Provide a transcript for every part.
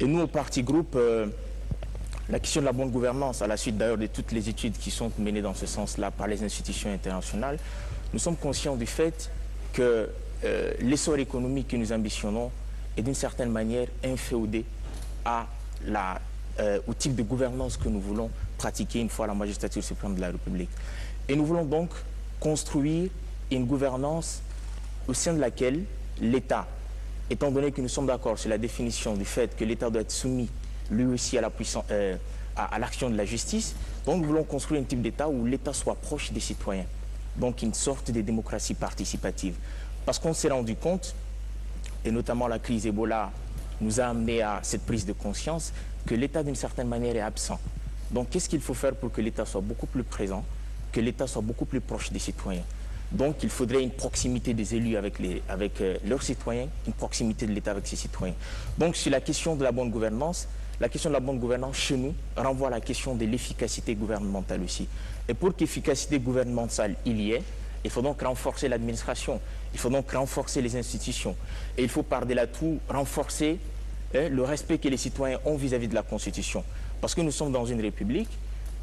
Et nous, au parti groupe, euh, la question de la bonne gouvernance, à la suite d'ailleurs de toutes les études qui sont menées dans ce sens-là par les institutions internationales, nous sommes conscients du fait que euh, l'essor économique que nous ambitionnons est d'une certaine manière inféodé à la, euh, au type de gouvernance que nous voulons pratiquer une fois la magistrature suprême de la République. Et nous voulons donc construire une gouvernance au sein de laquelle l'État, étant donné que nous sommes d'accord sur la définition du fait que l'État doit être soumis lui aussi euh, à, l'action de la justice, donc nous voulons construire un type d'État où l'État soit proche des citoyens, donc une sorte de démocratie participative. Parce qu'on s'est rendu compte, et notamment la crise Ebola nous a amené à cette prise de conscience, que l'État d'une certaine manière est absent. Donc qu'est-ce qu'il faut faire pour que l'État soit beaucoup plus présent, que l'État soit beaucoup plus proche des citoyens? Donc il faudrait une proximité des élus avec, euh, leurs citoyens, une proximité de l'État avec ses citoyens. Donc sur la question de la bonne gouvernance, la question de la bonne gouvernance chez nous renvoie à la question de l'efficacité gouvernementale aussi. Et pour qu'efficacité gouvernementale il y ait, il faut donc renforcer l'administration, il faut donc renforcer les institutions. Et il faut par-delà tout renforcer hein, le respect que les citoyens ont vis-à-vis -vis de la Constitution. Parce que nous sommes dans une république,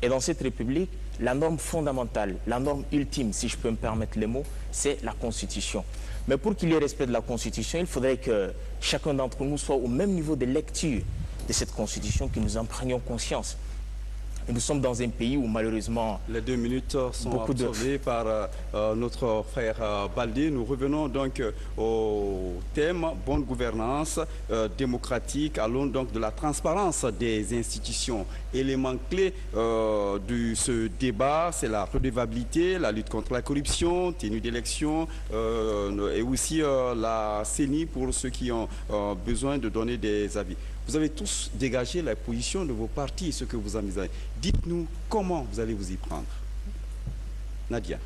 et dans cette république, la norme fondamentale, la norme ultime, si je peux me permettre les mots, c'est la Constitution. Mais pour qu'il y ait respect de la Constitution, il faudrait que chacun d'entre nous soit au même niveau de lecture de cette Constitution, que nous en prenions conscience nous sommes dans un pays où malheureusement... Les deux minutes sont absorbées par euh, euh, notre frère euh, Baldé. Nous revenons donc au thème bonne gouvernance démocratique. Allons donc de la transparence des institutions. Élément clé de ce débat, c'est la redevabilité, la lutte contre la corruption, tenue d'élection et aussi la CENI pour ceux qui ont besoin de donner des avis. Vous avez tous dégagé la position de vos partis, ce que vous avez Dites-nous comment vous allez vous y prendre. Nadia.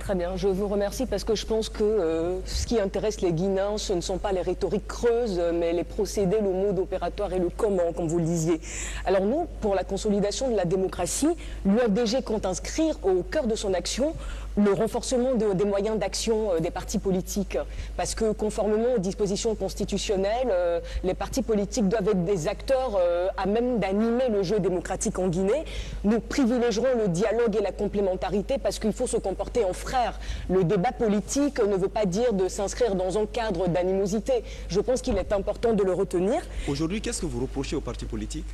Très bien, je vous remercie parce que je pense que euh, ce qui intéresse les Guinéens, ce ne sont pas les rhétoriques creuses, mais les procédés, le mode opératoire et le comment, comme vous le disiez. Alors nous, pour la consolidation de la démocratie, l'UFDG compte inscrire au cœur de son action le renforcement des moyens d'action euh, des partis politiques. Parce que conformément aux dispositions constitutionnelles, euh, les partis politiques doivent être des acteurs euh, à même d'animer le jeu démocratique en Guinée. Nous privilégierons le dialogue et la complémentarité parce qu'il faut se comporter en frère. Le débat politique ne veut pas dire de s'inscrire dans un cadre d'animosité. Je pense qu'il est important de le retenir. Aujourd'hui, qu'est-ce que vous reprochez aux partis politiques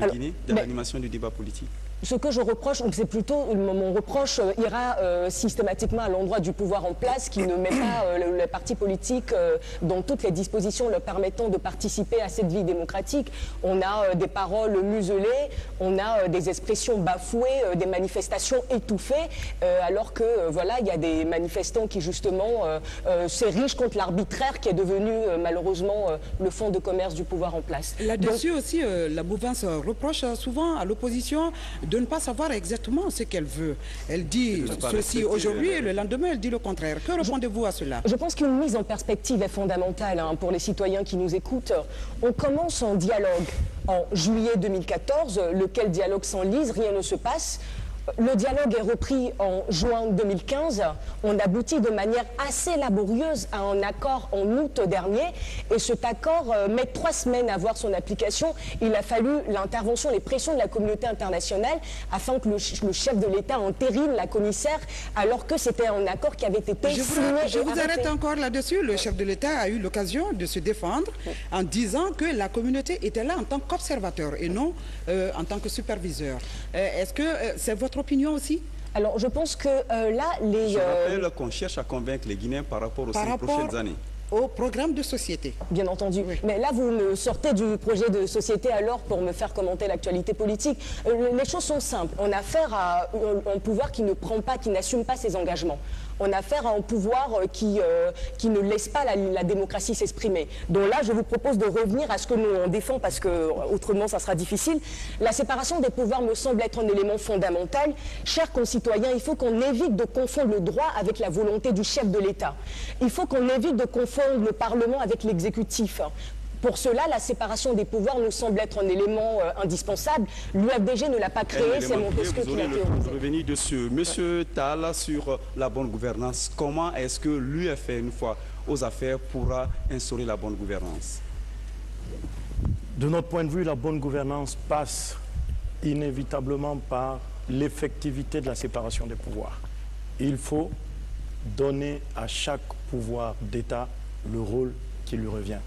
en Guinée de l'animation du débat politique? Ce que je reproche, c'est plutôt mon reproche euh, ira euh, systématiquement à l'endroit du pouvoir en place qui ne met pas euh, les partis politiques dans toutes les dispositions leur permettant de participer à cette vie démocratique. On a des paroles muselées, on a des expressions bafouées, des manifestations étouffées, alors que voilà, il y a des manifestants qui justement s'érigent contre l'arbitraire qui est devenu malheureusement le fonds de commerce du pouvoir en place. Là-dessus aussi, la mouvance reproche souvent à l'opposition de ne pas savoir exactement ce qu'elle veut. Elle dit ceci aujourd'hui et le lendemain, elle dit le contraire. Que répondez-vous à cela? Je pense qu'une mise en perspective est fondamentale hein, pour les citoyens qui nous écoutent. On commence un dialogue en juillet 2014, lequel dialogue s'enlise, rien ne se passe. Le dialogue est repris en juin 2015. On aboutit de manière assez laborieuse à un accord en août dernier. Et cet accord euh, met trois semaines à voir son application. Il a fallu l'intervention, les pressions de la communauté internationale afin que le, chef de l'État entérine la commissaire alors que c'était un accord qui avait été je signé. Vous, je vous arrête encore là-dessus. Le chef de l'État a eu l'occasion de se défendre en disant que la communauté était là en tant qu'observateur et non euh, en tant que superviseur. Euh, est-ce que c'est votre opinion aussi? Alors, je pense que euh, là, les... Je rappelle qu'on cherche à convaincre les Guinéens par rapport aux cinq prochaines années au programme de société. Bien entendu. Mais là, vous me sortez du projet de société alors pour me faire commenter l'actualité politique. Euh, les choses sont simples. On a affaire à un pouvoir qui ne prend pas, qui n'assume pas ses engagements on a affaire à un pouvoir euh, qui, euh, qui ne laisse pas la, démocratie s'exprimer. Donc là, je vous propose de revenir à ce que nous on défend parce que euh, autrement ça sera difficile. La séparation des pouvoirs me semble être un élément fondamental. Chers concitoyens, il faut qu'on évite de confondre le droit avec la volonté du chef de l'État. Il faut qu'on évite de confondre le Parlement avec l'exécutif. Pour cela, la séparation des pouvoirs nous semble être un élément euh, indispensable. L'UFDG ne l'a pas créé, c'est Montesquieu qui l'a théorisé. revenir dessus. Monsieur Tal, sur la bonne gouvernance, comment est-ce que l'UFR, une fois aux affaires, pourra instaurer la bonne gouvernance? De notre point de vue, la bonne gouvernance passe inévitablement par l'effectivité de la séparation des pouvoirs. Il faut donner à chaque pouvoir d'État le rôle qui lui revient.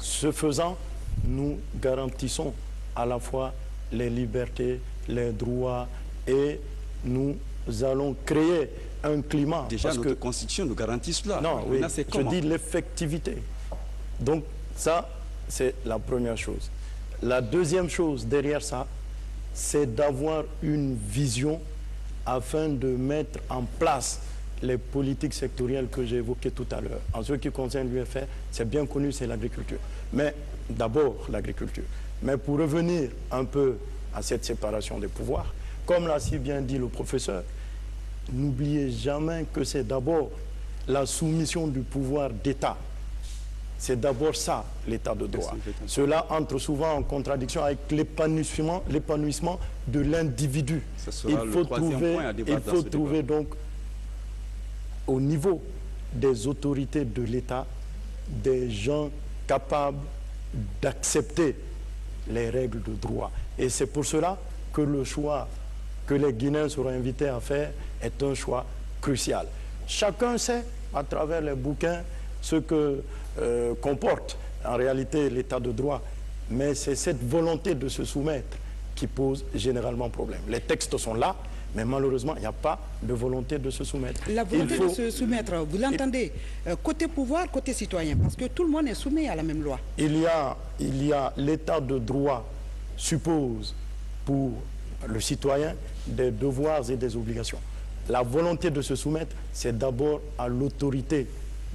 Ce faisant, nous garantissons à la fois les libertés, les droits et nous allons créer un climat. Déjà, parce notre que... constitution nous garantit cela. Non, oui, je dis l'effectivité. Donc ça, c'est la première chose. La deuxième chose derrière ça, c'est d'avoir une vision afin de mettre en place les politiques sectorielles que j'ai évoquées tout à l'heure. En ce qui concerne l'UFR, c'est bien connu, c'est l'agriculture. Mais d'abord l'agriculture. Mais pour revenir un peu à cette séparation des pouvoirs, comme l'a si bien dit le professeur, n'oubliez jamais que c'est d'abord la soumission du pouvoir d'État. C'est d'abord ça, l'état de droit. Cela entre souvent en contradiction avec l'épanouissement de l'individu. Il faut trouver, il faut trouver donc au niveau des autorités de l'État des gens capables d'accepter les règles de droit. Et c'est pour cela que le choix que les Guinéens seront invités à faire est un choix crucial. Chacun sait, à travers les bouquins, ce que euh, comporte en réalité l'état de droit, mais c'est cette volonté de se soumettre qui pose généralement problème. Les textes sont là, mais malheureusement, il n'y a pas de volonté de se soumettre. La volonté de se soumettre, vous l'entendez, euh, côté pouvoir, côté citoyen, parce que tout le monde est soumis à la même loi. Il y a, il y a l'état de droit suppose pour le citoyen des devoirs et des obligations. La volonté de se soumettre, c'est d'abord à l'autorité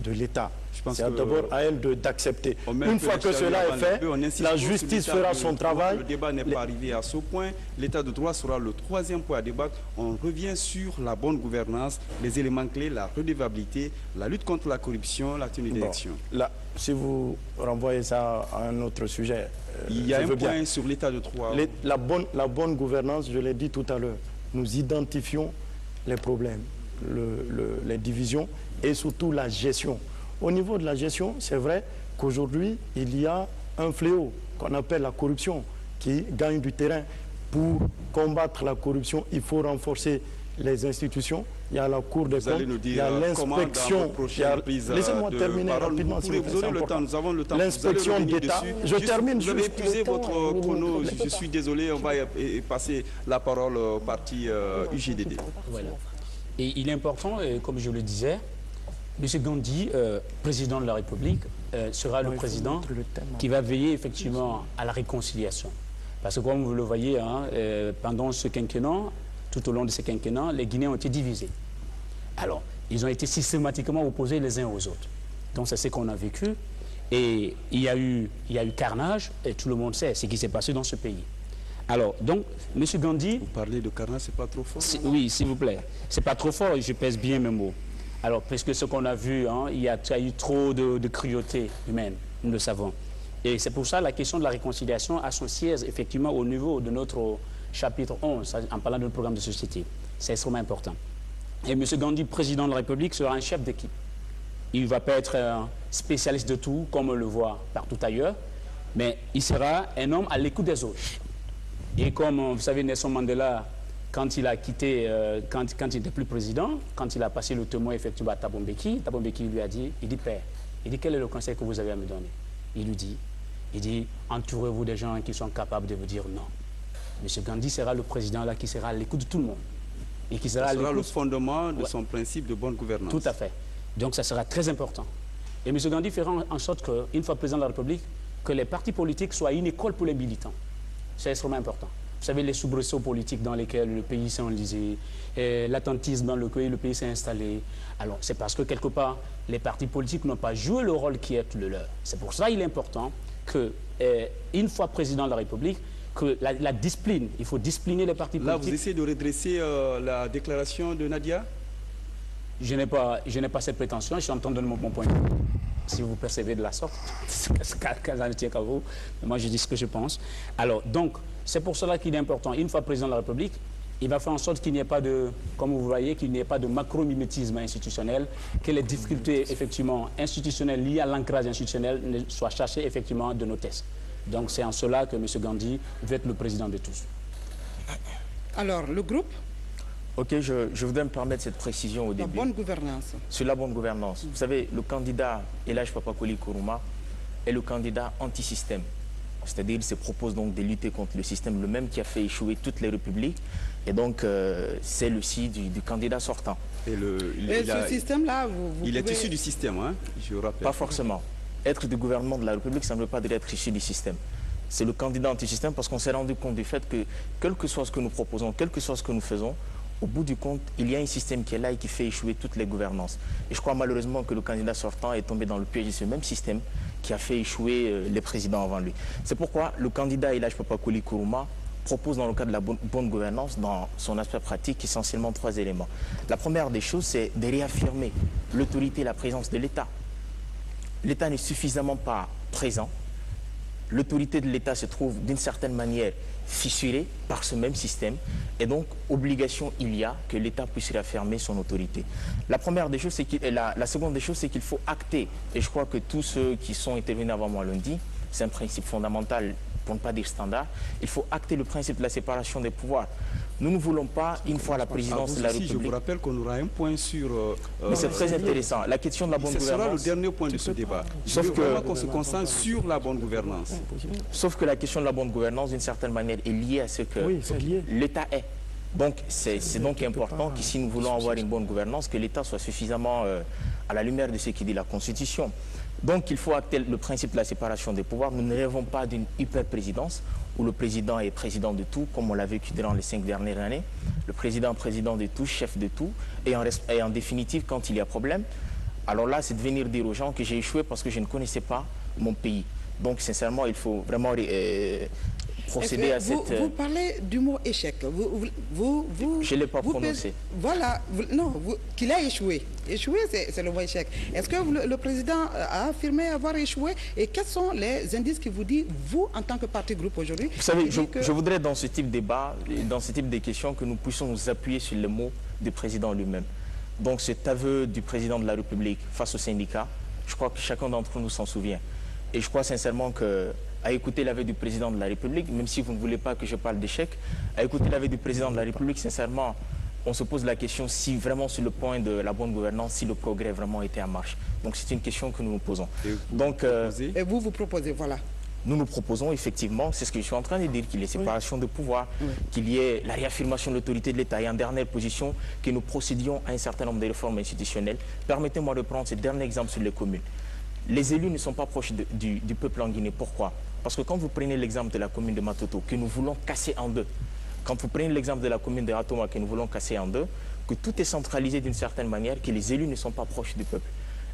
de l'État. C'est d'abord à elle d'accepter. Une fois que cela est fait, la justice fera son travail. Le débat n'est pas arrivé à ce point. L'état de droit sera le troisième point à débattre. On revient sur la bonne gouvernance, les éléments clés, la redevabilité, la lutte contre la corruption, la tenue d'élection. Là, si vous renvoyez ça à un autre sujet, euh, il y a un point sur l'état de droit. la, bonne, la bonne gouvernance, je l'ai dit tout à l'heure, nous identifions les problèmes, les divisions et surtout la gestion. Au niveau de la gestion, c'est vrai qu'aujourd'hui, il y a un fléau qu'on appelle la corruption qui gagne du terrain. Pour combattre la corruption, il faut renforcer les institutions. Il y a la Cour des comptes, il y a l'inspection. Laissez-moi terminer rapidement. Vous, vous le temps, nous avons le temps. L'inspection d'État. Je termine. Vous avez épuisé votre chrono. Je suis désolé. On va passer la parole au parti UGDD. Euh, voilà. Et il est important, comme je le disais, M. Gandhi, euh, président de la République, euh, sera le président qui va veiller effectivement à la réconciliation. Parce que comme vous le voyez, hein, euh, pendant ce quinquennat, tout au long de ce quinquennat, les Guinéens ont été divisés. Alors, ils ont été systématiquement opposés les uns aux autres. Donc c'est ce qu'on a vécu. Et il y, a eu, il y a eu carnage, et tout le monde sait ce qui s'est passé dans ce pays. Alors, donc, M. Gandhi... Vous parlez de carnage, c'est pas trop fort Oui, s'il vous plaît. C'est pas trop fort, je pèse bien mes mots. Alors, puisque ce qu'on a vu, hein, il, y a, eu trop de, cruauté humaine, nous le savons. Et c'est pour ça la question de la réconciliation a son siège effectivement au niveau de notre chapitre 11, en parlant de notre programme de société. C'est extrêmement important. Et M. Gandhi, président de la République, sera un chef d'équipe. Il ne va pas être un spécialiste de tout, comme on le voit partout ailleurs, mais il sera un homme à l'écoute des autres. Et comme vous savez, Nelson Mandela quand il a quitté, euh, quand, quand, il n'était plus président, quand il a passé le témoin effectivement à Tabombeki, Tabombeki lui a dit, il dit, Père, il dit, quel est le conseil que vous avez à me donner? Il lui dit, il dit, entourez-vous des gens qui sont capables de vous dire non. M. Gandhi sera le président là qui sera à l'écoute de tout le monde. Et qui sera, sera le fondement de son principe de bonne gouvernance. Tout à fait. Donc ça sera très important. Et M. Gandhi fera en sorte qu'une fois président de la République, que les partis politiques soient une école pour les militants. C'est extrêmement important. Vous savez, les soubresauts politiques dans lesquels le pays s'est enlisé, l'attentisme dans lequel le pays s'est installé. Alors, c'est parce que quelque part, les partis politiques n'ont pas joué le rôle qui est le leur. C'est pour ça qu'il est important qu'une eh, fois président de la République, que la, discipline, il faut discipliner les partis politiques. Là, vous essayez de redresser euh, la déclaration de Nadia? Je n'ai pas, pas cette prétention, je suis en train de donner mon, point de vue si vous percevez de la sorte, ça ne tient qu'à vous. Mais moi, je dis ce que je pense. Alors, donc, c'est pour cela qu'il est important, une fois président de la République, il va faire en sorte qu'il n'y ait pas de, comme vous voyez, qu'il n'y ait pas de macro-mimétisme institutionnel, que les difficultés effectivement institutionnelles liées à l'ancrage institutionnel soient cherchées effectivement de nos tests. Donc c'est en cela que M. Gandhi veut être le président de tous. Alors, le groupe? Ok, je, voudrais me permettre cette précision au début. La bonne gouvernance. Sur la bonne gouvernance. Vous savez, le candidat Elage Papakoli Kourouma est le candidat anti-système. C'est-à-dire, il se propose donc de lutter contre le système, le même qui a fait échouer toutes les républiques. Et donc, euh, c'est le site du, candidat sortant. Et, le, ce système-là, vous, Il est issu du système, hein, je rappelle. Pas forcément. Être du gouvernement de la République, ça ne veut pas dire être issu du système. C'est le candidat anti-système parce qu'on s'est rendu compte du fait que, quel que soit ce que nous proposons, quel que soit ce que nous faisons, au bout du compte, il y a un système qui est là et qui fait échouer toutes les gouvernances. Et je crois malheureusement que le candidat sortant est tombé dans le piège de ce même système qui a fait échouer euh, les présidents avant lui. C'est pourquoi le candidat Ilaj Papakoli Kourouma propose dans le cadre de la bonne gouvernance, dans son aspect pratique, essentiellement trois éléments. La première des choses, c'est de réaffirmer l'autorité et la présence de l'État. L'État n'est suffisamment pas présent. L'autorité de l'État se trouve d'une certaine manière fissurée par ce même système. Et donc, obligation il y a que l'État puisse réaffirmer son autorité. La première des choses, seconde des choses, c'est qu'il faut acter. Et je crois que tous ceux qui sont intervenus avant moi lundi, c'est un principe fondamental pour ne pas dire standard, il faut acter le principe de la séparation des pouvoirs. Nous ne voulons pas, une fois la présidence de la République... Je vous rappelle qu'on aura un point sur... Euh, Mais c'est très intéressant. La question de la bonne gouvernance... Ce sera le dernier point de ce débat. Sauf que qu'on se concentre sur la bonne gouvernance. Sauf que la question de la bonne gouvernance, d'une certaine manière, est liée à ce que l'État est. Donc, c'est donc important que si nous voulons avoir une bonne gouvernance, que l'État soit suffisamment euh, à la lumière de ce qui dit la Constitution. Donc il faut acter le principe de la séparation des pouvoirs. Nous ne rêvons pas d'une hyper-présidence où le président est président de tout, comme on l'a vécu durant les cinq dernières années. Le président président de tout, chef de tout. Et en, définitive, quand il y a problème, alors là, c'est de venir dire aux gens que j'ai échoué parce que je ne connaissais pas mon pays. Donc, sincèrement, il faut vraiment euh, procéder à cette... Vous parlez du mot échec. Vous, vous, vous je ne l'ai pas prononcé. Voilà. non, qu'il a échoué. Échoué, c'est le mot échec. Est-ce que le, président a affirmé avoir échoué? Et quels sont les indices qui vous disent, vous, en tant que parti groupe aujourd'hui Vous savez, je, voudrais dans ce type de débat, dans ce type de questions, que nous puissions nous appuyer sur les mots du président lui-même. Donc cet aveu du président de la République face aux syndicats, je crois que chacun d'entre nous s'en souvient. Et je crois sincèrement que à écouter l'avis du président de la République, même si vous ne voulez pas que je parle d'échec, à écouter l'avis du président de la République, sincèrement, on se pose la question si vraiment sur le point de la bonne gouvernance, si le progrès vraiment était en marche. Donc c'est une question que nous nous posons. Et vous, Donc, euh, et vous, vous proposez, voilà. Nous nous proposons effectivement, c'est ce que je suis en train de dire, qu'il y ait séparation de pouvoir, qu'il y ait la réaffirmation de l'autorité de l'État et en dernière position, que nous procédions à un certain nombre de réformes institutionnelles. Permettez-moi de prendre ce dernier exemple sur les communes. Les élus ne sont pas proches du, du peuple en Guinée. Pourquoi? Parce que quand vous prenez l'exemple de la commune de Matoto, que nous voulons casser en deux, quand vous prenez l'exemple de la commune de Ratoma, que nous voulons casser en deux, que tout est centralisé d'une certaine manière, que les élus ne sont pas proches du peuple.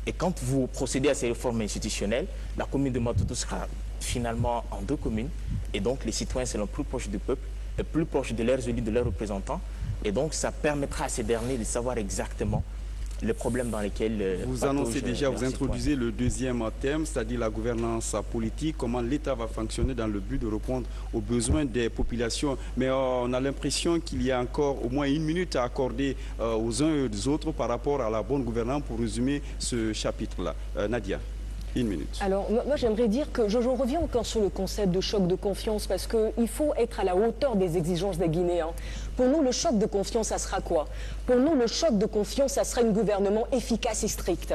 Et quand vous procédez à ces réformes institutionnelles, la commune de Matoto sera finalement en deux communes, et donc les citoyens seront plus proches du peuple, plus proches de leurs élus, de leurs représentants, et donc ça permettra à ces derniers de savoir exactement les problèmes dans lesquels... Euh, vous annoncez déjà, vous introduisez le deuxième thème, c'est-à-dire la gouvernance politique, comment l'État va fonctionner dans le but de répondre aux besoins des populations? Mais euh, on a l'impression qu'il y a encore au moins une minute à accorder euh, aux uns et aux autres par rapport à la bonne gouvernance pour résumer ce chapitre-là. Nadia. Alors, moi, j'aimerais dire que je, reviens encore sur le concept de choc de confiance parce qu'il faut être à la hauteur des exigences des Guinéens. Pour nous, le choc de confiance, ça sera quoi? Pour nous, le choc de confiance, ça sera un gouvernement efficace et strict.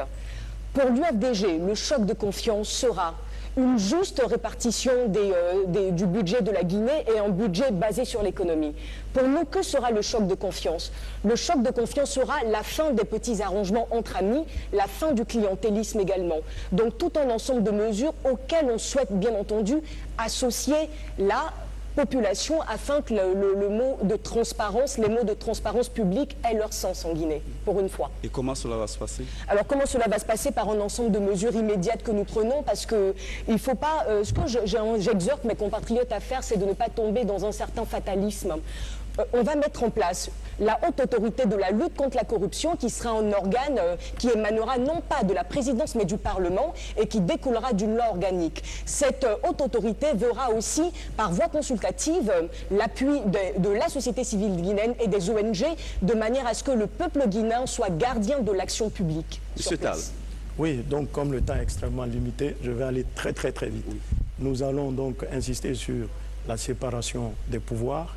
Pour l'UFDG, le choc de confiance sera une juste répartition euh, du budget de la Guinée et un budget basé sur l'économie. Pour nous, que sera le choc de confiance? Le choc de confiance sera la fin des petits arrangements entre amis, la fin du clientélisme également. Donc tout un ensemble de mesures auxquelles on souhaite bien entendu associer la population afin que le, mot de transparence, les mots de transparence publique aient leur sens en Guinée, pour une fois. Et comment cela va se passer? Alors comment cela va se passer? Par un ensemble de mesures immédiates que nous prenons, parce que il faut pas... Euh, ce que j'exhorte mes compatriotes à faire, c'est de ne pas tomber dans un certain fatalisme. Euh, on va mettre en place la haute autorité de la lutte contre la corruption qui sera un organe euh, qui émanera non pas de la présidence mais du Parlement et qui découlera d'une loi organique. Cette euh, haute autorité verra aussi par voie consultative l'appui de, la société civile guinéenne et des ONG de manière à ce que le peuple guinéen soit gardien de l'action publique. Monsieur Tal. Oui, donc comme le temps est extrêmement limité, je vais aller très très très vite. nous allons donc insister sur la séparation des pouvoirs,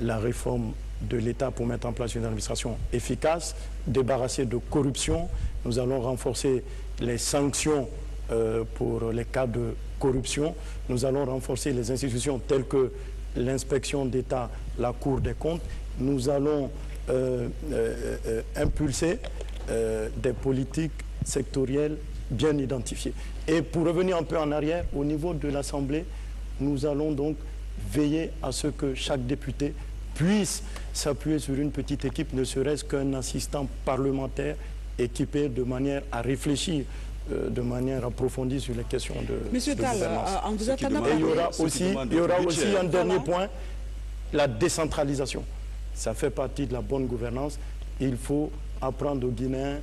la réforme de l'État pour mettre en place une administration efficace, débarrasser de corruption. Nous allons renforcer les sanctions euh, pour les cas de corruption. Nous allons renforcer les institutions telles que l'inspection d'État, la Cour des comptes. Nous allons euh, euh, impulser des politiques sectorielles bien identifiées. Et pour revenir un peu en arrière, au niveau de l'Assemblée, nous allons donc veiller à ce que chaque député puisse s'appuyer sur une petite équipe, ne serait-ce qu'un assistant parlementaire équipé de manière à réfléchir euh, de manière approfondie sur les questions de Monsieur Tal, euh, en vous attendant... il y aura aussi, il y aura aussi un dernier point, la décentralisation. Ça fait partie de la bonne gouvernance. Il faut apprendre aux Guinéens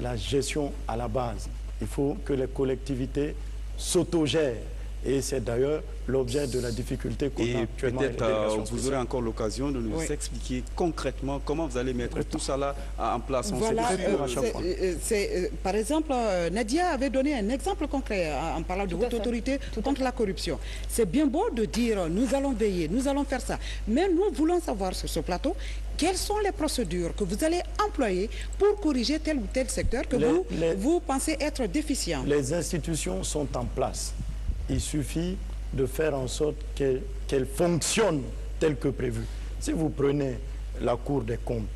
la gestion à la base. Il faut que les collectivités s'autogèrent et c'est d'ailleurs l'objet de la difficulté qu'on a actuellement. peut-être euh, vous aurez encore l'occasion de nous expliquer concrètement comment vous allez mettre tout ça là en place. voilà, euh, euh, par exemple, Nadia avait donné un exemple concret en parlant de votre autorité contre la corruption. C'est bien beau de dire nous allons veiller, nous allons faire ça. Mais nous voulons savoir sur ce plateau quelles sont les procédures que vous allez employer pour corriger tel ou tel secteur que vous, vous pensez être déficient Les institutions sont en place il suffit de faire en sorte qu'elle fonctionne telle que prévu. Si vous prenez la Cour des comptes,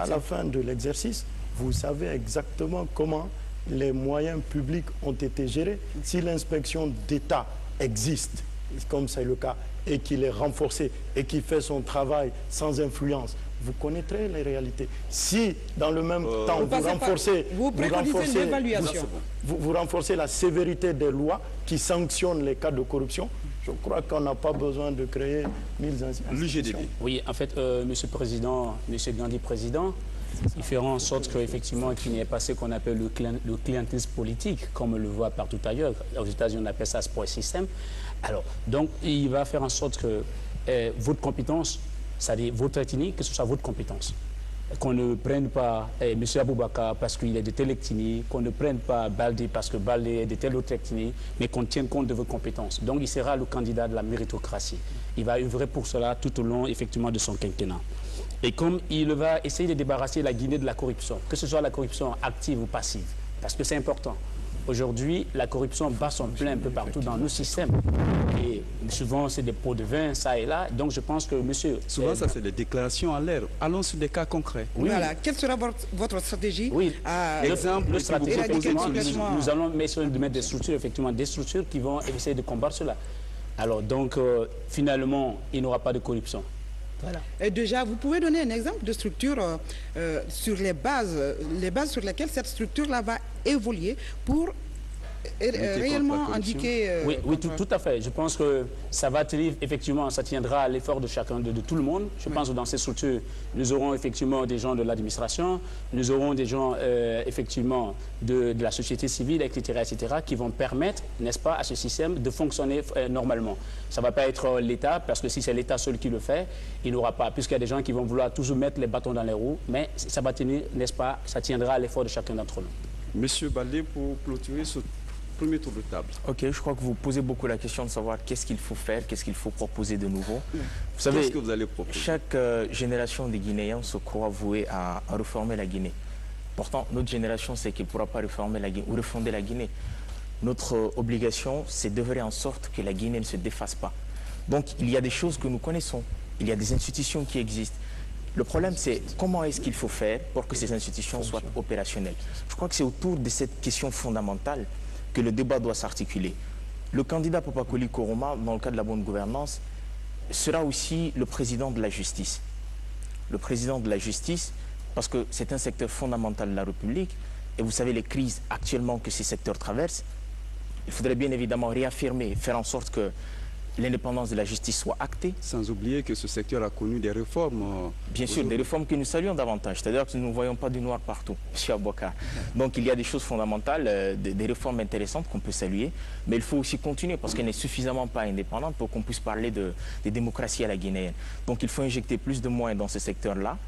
à la fin de l'exercice, vous savez exactement comment les moyens publics ont été gérés. Si l'inspection d'État existe, comme c'est le cas, et qu'il est renforcé et qu'il fait son travail sans influence, vous connaîtrez les réalités. Si, dans le même euh, temps, vous, renforcez, vous, vous, renforcez la sévérité des lois qui sanctionnent les cas de corruption, je crois qu'on n'a pas besoin de créer mille institutions. Oui, en fait, euh, Monsieur le Président, Monsieur Gandhi Président, il fera en sorte qu'effectivement, qu'il n'y ait pas ce qu'on appelle le, le, clientélisme politique, comme on le voit partout ailleurs. Aux États-Unis, on appelle ça ce système. Alors, donc, il va faire en sorte que euh, votre compétence c'est-à-dire votre ethnie, que ce soit votre compétence. Qu'on ne prenne pas eh, M. Aboubaka parce qu'il est de telle ethnie, qu'on ne prenne pas Baldi parce que Baldi est de telle autre ethnie, mais qu'on tienne compte de vos compétences. Donc il sera le candidat de la méritocratie. Il va œuvrer pour cela tout au long effectivement de son quinquennat. Et comme il va essayer de débarrasser la Guinée de la corruption, que ce soit la corruption active ou passive, parce que c'est important. Aujourd'hui, la corruption bat son plein un peu partout dans nos systèmes. Et souvent, c'est des pots de vin, ça et là. Donc, je pense que monsieur... Souvent, ça, c'est des déclarations en l'air. Allons sur des cas concrets. Oui. Voilà. Quelle sera votre, stratégie Oui. Exemple, le stratégie, nous, allons mettre des structures, effectivement, des structures qui vont essayer de combattre cela. Alors, donc, euh, finalement, il n'y aura pas de corruption. Et déjà, vous pouvez donner un exemple de structure euh, euh, sur les bases, les bases sur lesquelles cette structure-là va évoluer pour réellement indiquer... Euh, oui, tout, à fait. Je pense que ça va tenir, effectivement, ça tiendra à l'effort de chacun, de, tout le monde. Je pense que dans ces structures, nous aurons effectivement des gens de l'administration, nous aurons des gens, euh, effectivement, de, la société civile, etc., etc., qui vont permettre, n'est-ce pas, à ce système de fonctionner euh, normalement. Ça ne va pas être l'État, parce que si c'est l'État seul qui le fait, il n'aura pas, puisqu'il y a des gens qui vont vouloir toujours mettre les bâtons dans les roues, mais ça va tenir, n'est-ce pas, ça tiendra à l'effort de chacun d'entre nous. Monsieur Baldé, pour clôturer ce premier tour de table. Ok, je crois que vous posez beaucoup la question de savoir qu'est-ce qu'il faut faire, qu'est-ce qu'il faut proposer de nouveau. Vous savez, qu'est-ce que vous allez proposer? Chaque euh, génération des Guinéens se croit vouée à, reformer la Guinée. Pourtant, notre génération sait qu'il ne pourra pas reformer la Guinée ou refonder la Guinée. Notre euh, obligation, c'est de faire en sorte que la Guinée ne se défasse pas. Donc, il y a des choses que nous connaissons. Il y a des institutions qui existent. Le problème, c'est comment est-ce qu'il faut faire pour que ces institutions soient opérationnelles? Je crois que c'est autour de cette question fondamentale que le débat doit s'articuler. Le candidat Papakoli Koroma, dans le cadre de la bonne gouvernance, sera aussi le président de la justice. Le président de la justice, parce que c'est un secteur fondamental de la République, et vous savez les crises actuellement que ces secteurs traversent, il faudrait bien évidemment réaffirmer, faire en sorte que l'indépendance de la justice soit actée. Sans oublier que ce secteur a connu des réformes. Euh, Bien sûr, des réformes que nous saluons davantage. C'est-à-dire que nous ne voyons pas du noir partout, M. Aboka. Donc il y a des choses fondamentales, euh, des, réformes intéressantes qu'on peut saluer, mais il faut aussi continuer parce qu'elle n'est suffisamment pas indépendante pour qu'on puisse parler de, démocratie à la guinéenne. Donc il faut injecter plus de moyens dans ce secteur-là.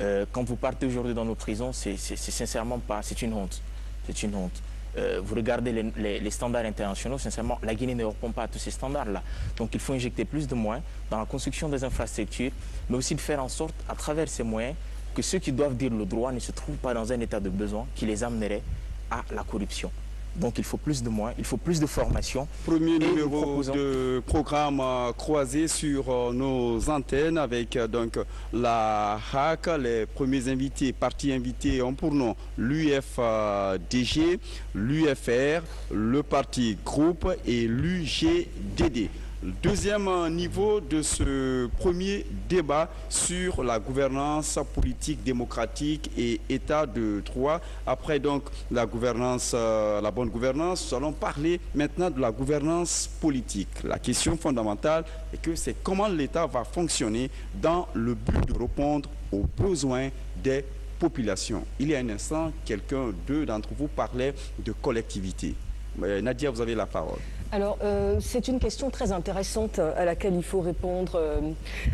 Euh, quand vous partez aujourd'hui dans nos prisons, c'est sincèrement pas, c'est une honte. C'est une honte. Euh, vous regardez les, standards internationaux, sincèrement, la Guinée ne répond pas à tous ces standards-là. Donc il faut injecter plus de moyens dans la construction des infrastructures, mais aussi de faire en sorte, à travers ces moyens, que ceux qui doivent dire le droit ne se trouvent pas dans un état de besoin qui les amènerait à la corruption. Donc il faut plus de moyens, il faut plus de formation. Premier numéro de programme croisé sur euh, nos antennes avec euh, donc la HAC. Les premiers invités, partis invités ont pour nom l'UFDG, l'UFR, le parti groupe et l'UGDD. Deuxième niveau de ce premier débat sur la gouvernance politique démocratique et état de droit. Après donc la gouvernance, euh, la bonne gouvernance, nous allons parler maintenant de la gouvernance politique. La question fondamentale est que c'est comment l'État va fonctionner dans le but de répondre aux besoins des populations. Il y a un instant, quelqu'un, deux d'entre vous parlait de collectivité. Euh, Nadia, vous avez la parole. Alors, euh, c'est une question très intéressante euh, à laquelle il faut répondre. Euh.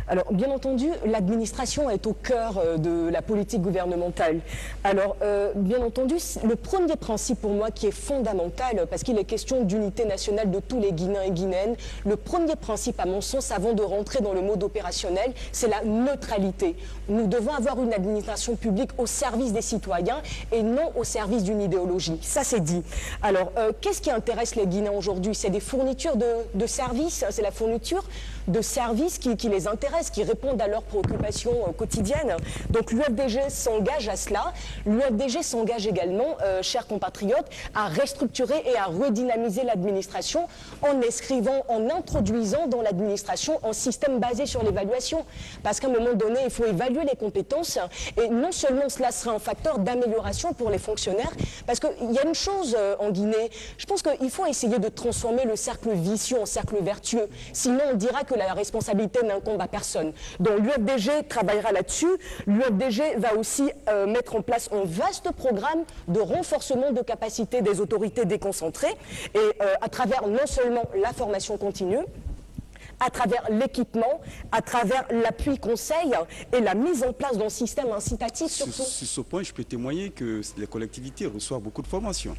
Alors, bien entendu, l'administration est au cœur de la politique gouvernementale. Alors, bien entendu, le premier principe pour moi qui est fondamental, parce qu'il est question d'unité nationale de tous les Guinéens et Guinéennes, le premier principe, à mon sens, avant de rentrer dans le mode opérationnel, c'est la neutralité. Nous devons avoir une administration publique au service des citoyens et non au service d'une idéologie. Ça, c'est dit. Alors, qu'est-ce qui intéresse les Guinéens aujourd'hui? Des fournitures de, services, c'est la fourniture de services qui, les intéressent, qui répondent à leurs préoccupations euh, quotidiennes. Donc l'UFDG s'engage à cela. L'UFDG s'engage également, euh, chers compatriotes, à restructurer et à redynamiser l'administration en inscrivant, en introduisant dans l'administration un système basé sur l'évaluation. Parce qu'à un moment donné, il faut évaluer les compétences et non seulement cela sera un facteur d'amélioration pour les fonctionnaires, parce qu'il y a une chose euh, en Guinée, je pense qu'il faut essayer de transformer le cercle vicieux en cercle vertueux. Sinon, on dira que la responsabilité n'incombe à personne. Donc l'UFDG travaillera là-dessus. L'UFDG va aussi euh, mettre en place un vaste programme de renforcement de capacité des autorités déconcentrées et euh, à travers non seulement la formation continue, à travers l'équipement, à travers l'appui conseil et la mise en place d'un système incitatif. Sur, sur ce point, je peux témoigner que les collectivités reçoivent beaucoup de formations.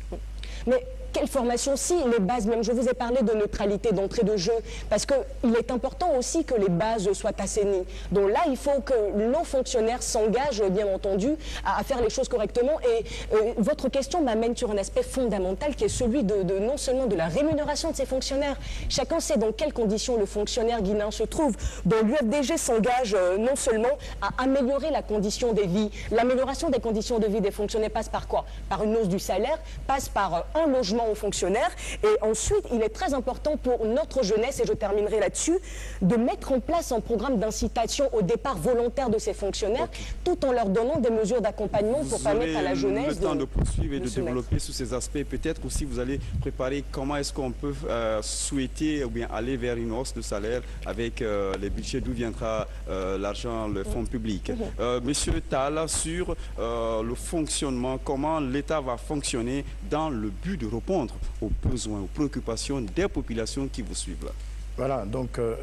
Mais quelle formation Si, les bases même. Je vous ai parlé de neutralité d'entrée de jeu, parce qu'il est important aussi que les bases soient assainies. Donc là, il faut que nos fonctionnaires s'engagent, bien entendu, à, faire les choses correctement. Et euh, votre question m'amène sur un aspect fondamental qui est celui de, non seulement de la rémunération de ces fonctionnaires. Chacun sait dans quelles conditions le fonctionnaire guinéen se trouve. Donc l'UFDG s'engage euh, non seulement à améliorer la condition des vies. L'amélioration des conditions de vie des fonctionnaires passe par quoi? Par une hausse du salaire, passe par euh, un logement aux fonctionnaires. Et ensuite, il est très important pour notre jeunesse, et je terminerai là-dessus, de mettre en place un programme d'incitation au départ volontaire de ces fonctionnaires, tout en leur donnant des mesures d'accompagnement pour permettre à la jeunesse le temps de, poursuivre et de, développer sous ces aspects. Peut-être aussi vous allez préparer comment est-ce qu'on peut euh, souhaiter ou bien aller vers une hausse de salaire avec euh, les budgets d'où viendra euh, l'argent, le fonds public. Monsieur Tal, sur le fonctionnement, comment l'État va fonctionner dans le but de aux besoins, aux préoccupations des populations qui vous suivent là. Voilà, donc euh,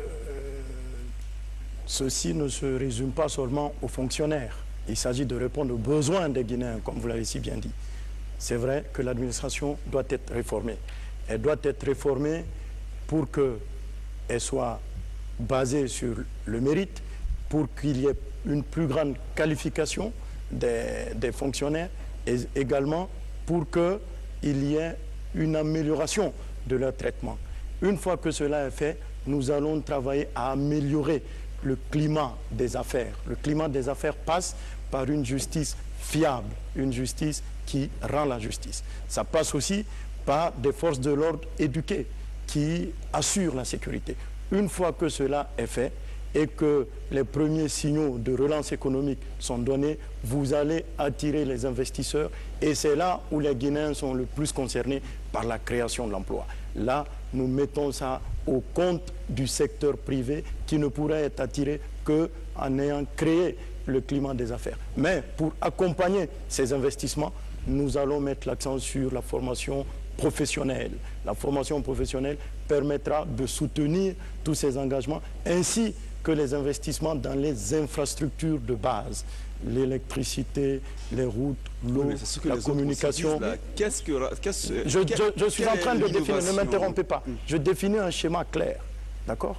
ceci ne se résume pas seulement aux fonctionnaires. Il s'agit de répondre aux besoins des Guinéens, comme vous l'avez si bien dit. C'est vrai que l'administration doit être réformée. Elle doit être réformée pour qu'elle soit basée sur le mérite, pour qu'il y ait une plus grande qualification des, des fonctionnaires et également pour que il y ait une amélioration de leur traitement. Une fois que cela est fait, nous allons travailler à améliorer le climat des affaires. Le climat des affaires passe par une justice fiable, une justice qui rend la justice. Ça passe aussi par des forces de l'ordre éduquées qui assurent la sécurité. Une fois que cela est fait, et que les premiers signaux de relance économique sont donnés, vous allez attirer les investisseurs et c'est là où les Guinéens sont le plus concernés par la création de l'emploi. Là, nous mettons ça au compte du secteur privé qui ne pourrait être attiré qu'en ayant créé le climat des affaires. Mais pour accompagner ces investissements, nous allons mettre l'accent sur la formation professionnelle. La formation professionnelle permettra de soutenir tous ces engagements ainsi que les investissements dans les infrastructures de base. l'électricité, les routes, l'eau, la communication. Qu'est-ce que, je, suis en train de définir, ne m'interrompez pas. Mm. Je définis un schéma clair. D'accord?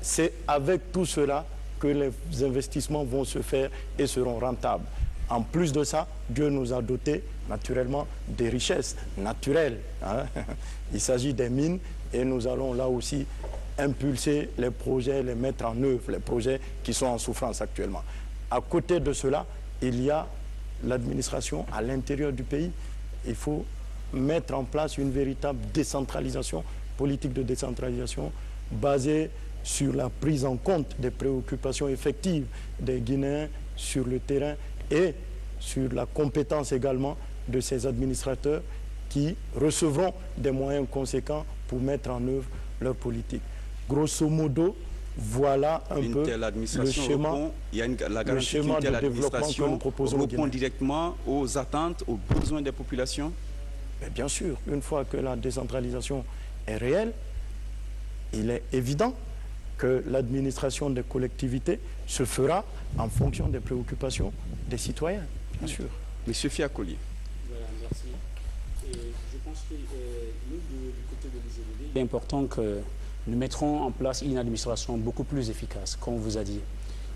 C'est avec tout cela que les investissements vont se faire et seront rentables. En plus de ça, Dieu nous a dotés naturellement des richesses naturelles. Hein. Il s'agit des mines et nous allons là aussi impulser les projets, les mettre en œuvre, les projets qui sont en souffrance actuellement. À côté de cela, il y a l'administration à l'intérieur du pays. Il faut mettre en place une véritable décentralisation, politique de décentralisation basée sur la prise en compte des préoccupations effectives des Guinéens sur le terrain et sur la compétence également de ces administrateurs qui recevront des moyens conséquents pour mettre en œuvre leur politique. Grosso modo, voilà un peu le schéma, il y a une, la le schéma de développement que nous proposons répond directement aux attentes, aux besoins des populations Bien sûr, une fois que la décentralisation est réelle, il est évident que l'administration des collectivités se fera en fonction des préoccupations des citoyens, bien sûr. Monsieur Fiacoli. Voilà, merci. je pense que euh, nous, du, côté de l'IGDD, il est important que nous mettrons en place une administration beaucoup plus efficace, comme on vous a dit.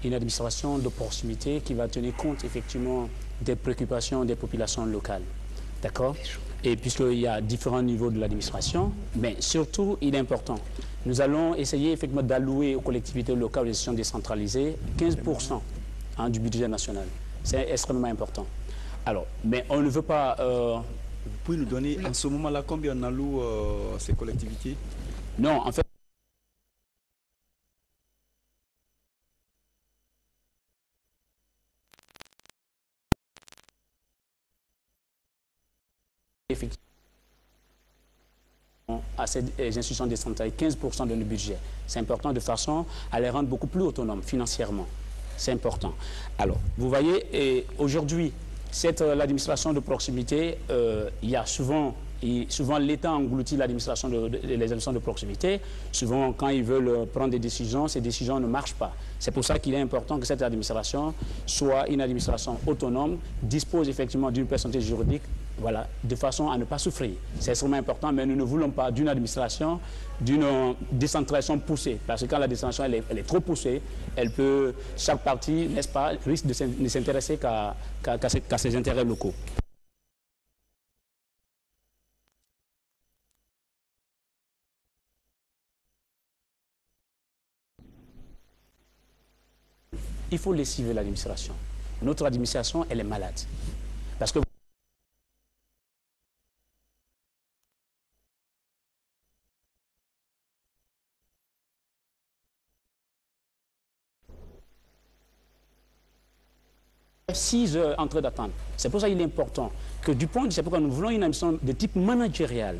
Une administration de proximité qui va tenir compte effectivement des préoccupations des populations locales. D'accord? Et puisqu'il y a différents niveaux de l'administration, mais surtout, il est important nous allons essayer effectivement d'allouer aux collectivités locales, aux gestions décentralisées, 15% hein, du budget national. C'est extrêmement important. Alors, mais on ne veut pas... Euh, Vous pouvez nous donner en ce moment-là combien on alloue euh, ces collectivités? Non, en fait, effectivement à ces institutions décentralisées 15% de nos budget. C'est important de façon à les rendre beaucoup plus autonomes financièrement. C'est important. Alors, vous voyez, aujourd'hui, euh, l'administration de proximité, euh, il y a souvent souvent, l'État engloutit l'administration de, les administrations de proximité. Souvent, quand ils veulent euh, prendre des décisions, ces décisions ne marchent pas. C'est pour ça qu'il est important que cette administration soit une administration autonome, dispose effectivement d'une personnalité juridique, voilà, de façon à ne pas souffrir. C'est extrêmement important, mais nous ne voulons pas d'une administration, d'une décentralisation poussée. Parce que quand la décentralisation elle est, trop poussée, elle peut, chaque parti, n'est-ce pas, risque de ne s'intéresser qu'à ses intérêts locaux. il faut lessiver l'administration. Notre administration, elle est malade. Parce que six heures en train d'attendre. C'est pour ça qu'il est important que du point de c'est pourquoi nous voulons une administration de type managérial.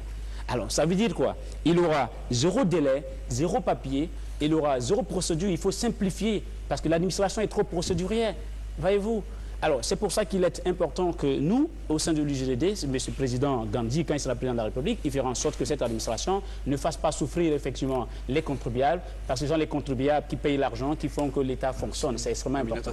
Alors, ça veut dire quoi? Il aura zéro délai, zéro papier, il aura zéro procédure, il faut simplifier parce que l'administration est trop procédurière. Voyez-vous alors, c'est pour ça qu'il est important que nous, au sein de l'UGDD, M. le Président Gandhi, quand il sera président de la République, il fera en sorte que cette administration ne fasse pas souffrir effectivement les contribuables, parce que ce sont les contribuables qui payent l'argent, qui font que l'État fonctionne. C'est extrêmement important.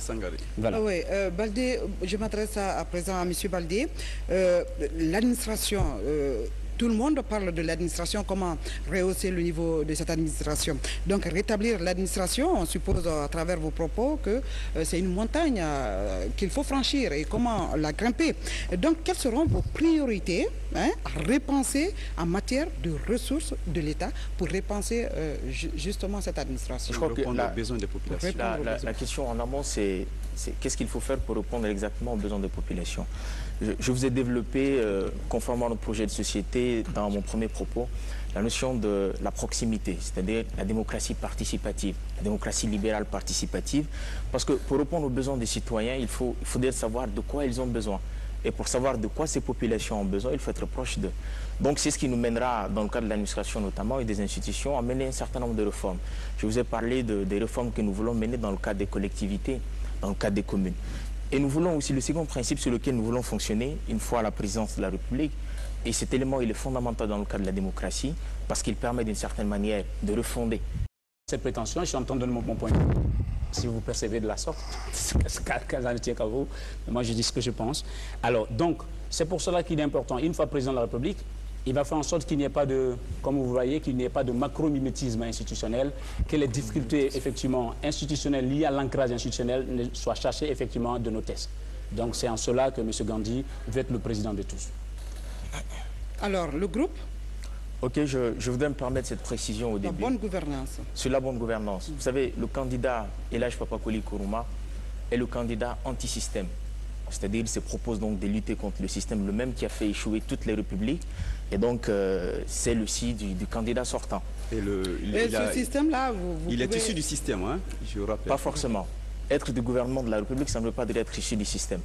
Voilà. oui, euh, Baldé, je m'adresse à, présent à M. Baldé. Euh, l'administration... Euh, tout le monde parle de l'administration, comment rehausser le niveau de cette administration. Donc rétablir l'administration, on suppose à travers vos propos que euh, c'est une montagne euh, qu'il faut franchir et comment la grimper. Donc quelles seront vos priorités hein, à repenser en matière de ressources de l'État pour repenser euh, justement cette administration? Je crois que la, besoins des populations. La, question en amont, c'est qu'est-ce qu'il faut faire pour répondre exactement aux besoins des populations? Je, vous ai développé, euh, conformément à notre projet de société, dans mon premier propos, la notion de la proximité, c'est-à-dire la démocratie participative, la démocratie libérale participative, parce que pour répondre aux besoins des citoyens, il, faut, il faudrait savoir de quoi ils ont besoin. Et pour savoir de quoi ces populations ont besoin, il faut être proche d'eux. Donc c'est ce qui nous mènera, dans le cadre de l'administration notamment et des institutions, à mener un certain nombre de réformes. Je vous ai parlé des réformes que nous voulons mener dans le cadre des collectivités, dans le cadre des communes. Et nous voulons aussi, le second principe sur lequel nous voulons fonctionner, une fois la présidence de la République, et cet élément il est fondamental dans le cadre de la démocratie, parce qu'il permet d'une certaine manière de refonder cette prétention. Je suis en train de donner mon, point de vue. Si vous percevez de la sorte, ça ne tient qu'à vous? Moi, je dis ce que je pense. Alors, donc, c'est pour cela qu'il est important, une fois président de la République, il va faire en sorte qu'il n'y ait pas de, comme vous voyez, qu'il n'y ait pas de macro-mimétisme institutionnel, que les difficultés effectivement institutionnelles liées à l'ancrage institutionnel soient cherchées effectivement de nos tests. Donc c'est en cela que M. Gandhi veut être le président de tous. Alors, le groupe? Ok, je, voudrais me permettre cette précision au début. La bonne gouvernance. Sur la bonne gouvernance. Vous savez, le candidat Elage Papakoli Kourouma est le candidat anti-système. C'est-à-dire qu'il se propose donc de lutter contre le système, le même qui a fait échouer toutes les républiques. Et donc, euh, c'est le site du, candidat sortant. Et, le, ce système-là, vous, Il est issu du système, hein, je rappelle. Pas forcément. Être du gouvernement de la République, ça ne veut pas dire être issu du système.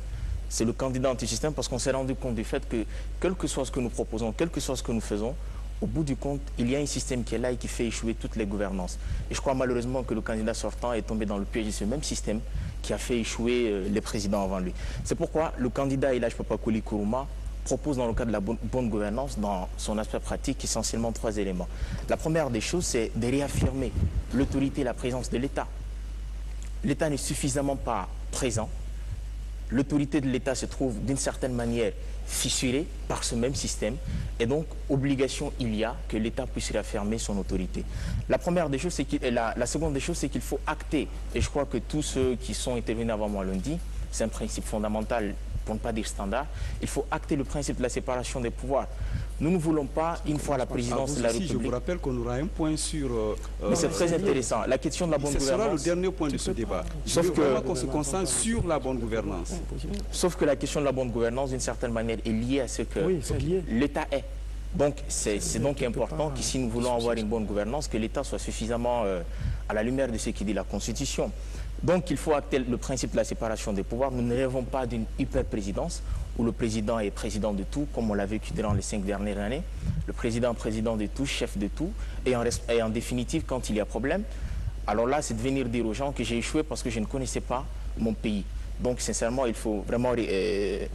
C'est le candidat anti-système parce qu'on s'est rendu compte du fait que, quel que soit ce que nous proposons, quel que soit ce que nous faisons, au bout du compte, il y a un système qui est là et qui fait échouer toutes les gouvernances. Et je crois malheureusement que le candidat sortant est tombé dans le piège de ce même système qui a fait échouer euh, les présidents avant lui. C'est pourquoi le candidat Ilaj Papakoli Kourouma propose dans le cadre de la bonne gouvernance, dans son aspect pratique, essentiellement trois éléments. La première des choses, c'est de réaffirmer l'autorité et la présence de l'État. L'État n'est suffisamment pas présent. L'autorité de l'État se trouve d'une certaine manière fissuré par ce même système. Et donc, obligation il y a que l'État puisse réaffirmer son autorité. La première des choses, c'est qu'il, la, seconde des choses, c'est qu'il faut acter. Et je crois que tous ceux qui sont intervenus avant moi l'ont dit, c'est un principe fondamental pour ne pas dire standard. Il faut acter le principe de la séparation des pouvoirs. Nous ne voulons pas, une fois la présidence de la République... Je vous rappelle qu'on aura un point sur... Euh, Mais c'est très intéressant. La question de la bonne gouvernance... Ce sera le dernier point de ce débat. Sauf que qu'on se concentre sur la bonne gouvernance. Sauf que la question de la bonne gouvernance, d'une certaine manière, est liée à ce que l'État est. Donc, c'est donc important que si nous voulons avoir une bonne gouvernance, que l'État soit suffisamment euh, à la lumière de ce qui dit la Constitution. Donc, il faut acter le principe de la séparation des pouvoirs. Nous ne rêvons pas d'une hyper-présidence où le président est président de tout, comme on l'a vécu durant les cinq dernières années. Le président président de tout, chef de tout, et en, définitive, quand il y a problème, alors là, c'est de venir dire aux gens que j'ai échoué parce que je ne connaissais pas mon pays. Donc, sincèrement, il faut vraiment euh,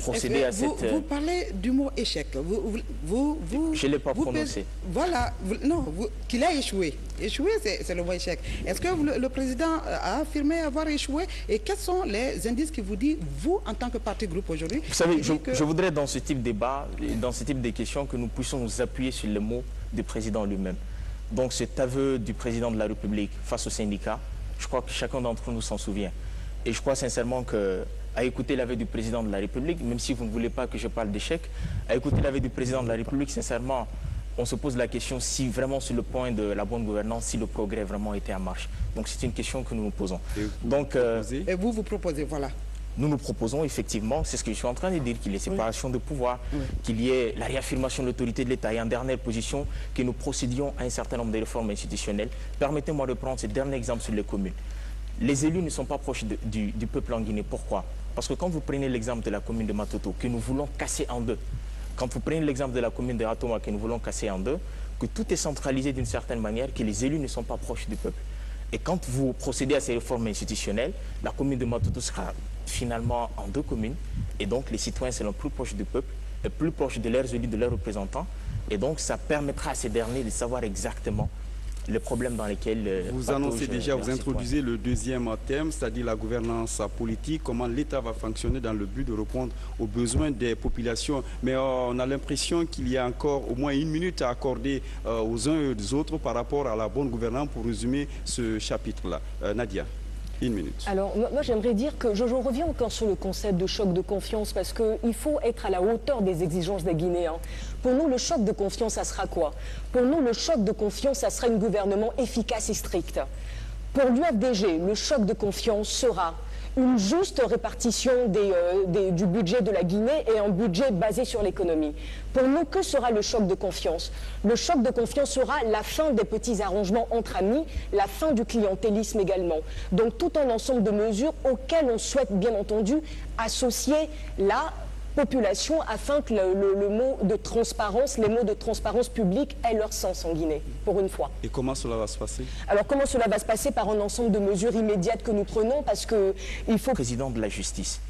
procéder à cette... Vous, parlez du mot échec? Vous, vous, vous je ne l'ai pas prononcé. Voilà, non, qu'il a échoué. Échoué, c'est le mot échec. Est-ce que le, président a affirmé avoir échoué? Et quels sont les indices qui vous disent, vous, en tant que parti groupe aujourd'hui Vous savez, je, voudrais dans ce type de débat, dans ce type de questions, que nous puissions nous appuyer sur les mots du président lui-même. Donc cet aveu du président de la République face au syndicat, je crois que chacun d'entre nous s'en souvient. Et je crois sincèrement que à écouter l'avis du président de la République, même si vous ne voulez pas que je parle d'échec, à écouter l'avis du président de la République, sincèrement, on se pose la question si vraiment sur le point de la bonne gouvernance, si le progrès vraiment était en marche. Donc c'est une question que nous nous posons. Et vous, Donc, euh, et vous, vous proposez, voilà. Nous nous proposons effectivement, c'est ce que je suis en train de dire, qu'il y ait séparation de pouvoir, qu'il y ait la réaffirmation de l'autorité de l'État et en dernière position, que nous procédions à un certain nombre de réformes institutionnelles. Permettez-moi de prendre ce dernier exemple sur les communes. Les élus ne sont pas proches du, du peuple en Guinée. Pourquoi? Parce que quand vous prenez l'exemple de la commune de Matoto, que nous voulons casser en deux, quand vous prenez l'exemple de la commune de Ratoma, que nous voulons casser en deux, que tout est centralisé d'une certaine manière, que les élus ne sont pas proches du peuple. Et quand vous procédez à ces réformes institutionnelles, la commune de Matoto sera finalement en deux communes, et donc les citoyens seront plus proches du peuple, et plus proches de leurs élus, de leurs représentants, et donc ça permettra à ces derniers de savoir exactement les problèmes dans lesquels... Euh, vous annoncez déjà, vous introduisez le deuxième thème, c'est-à-dire la gouvernance politique, comment l'État va fonctionner dans le but de répondre aux besoins des populations? Mais euh, on a l'impression qu'il y a encore au moins une minute à accorder euh, aux uns et aux autres par rapport à la bonne gouvernance pour résumer ce chapitre-là. Nadia. Une minute. Alors, moi, j'aimerais dire que je, reviens encore sur le concept de choc de confiance parce qu'il faut être à la hauteur des exigences des Guinéens. Pour nous, le choc de confiance, ça sera quoi? Pour nous, le choc de confiance, ça sera un gouvernement efficace et strict. Pour l'UFDG, le choc de confiance sera une juste répartition euh, du budget de la Guinée et un budget basé sur l'économie. Pour nous, que sera le choc de confiance? Le choc de confiance sera la fin des petits arrangements entre amis, la fin du clientélisme également. Donc tout un ensemble de mesures auxquelles on souhaite bien entendu associer la population afin que le, mot de transparence, les mots de transparence publique aient leur sens en Guinée, pour une fois. Et comment cela va se passer? Alors comment cela va se passer? Par un ensemble de mesures immédiates que nous prenons parce qu'il faut... Le président de la justice.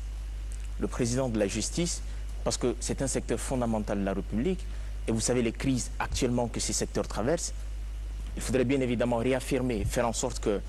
Le président de la justice, parce que c'est un secteur fondamental de la République, et vous savez les crises actuellement que ces secteurs traversent, Il faudrait bien évidemment réaffirmer, faire en sorte que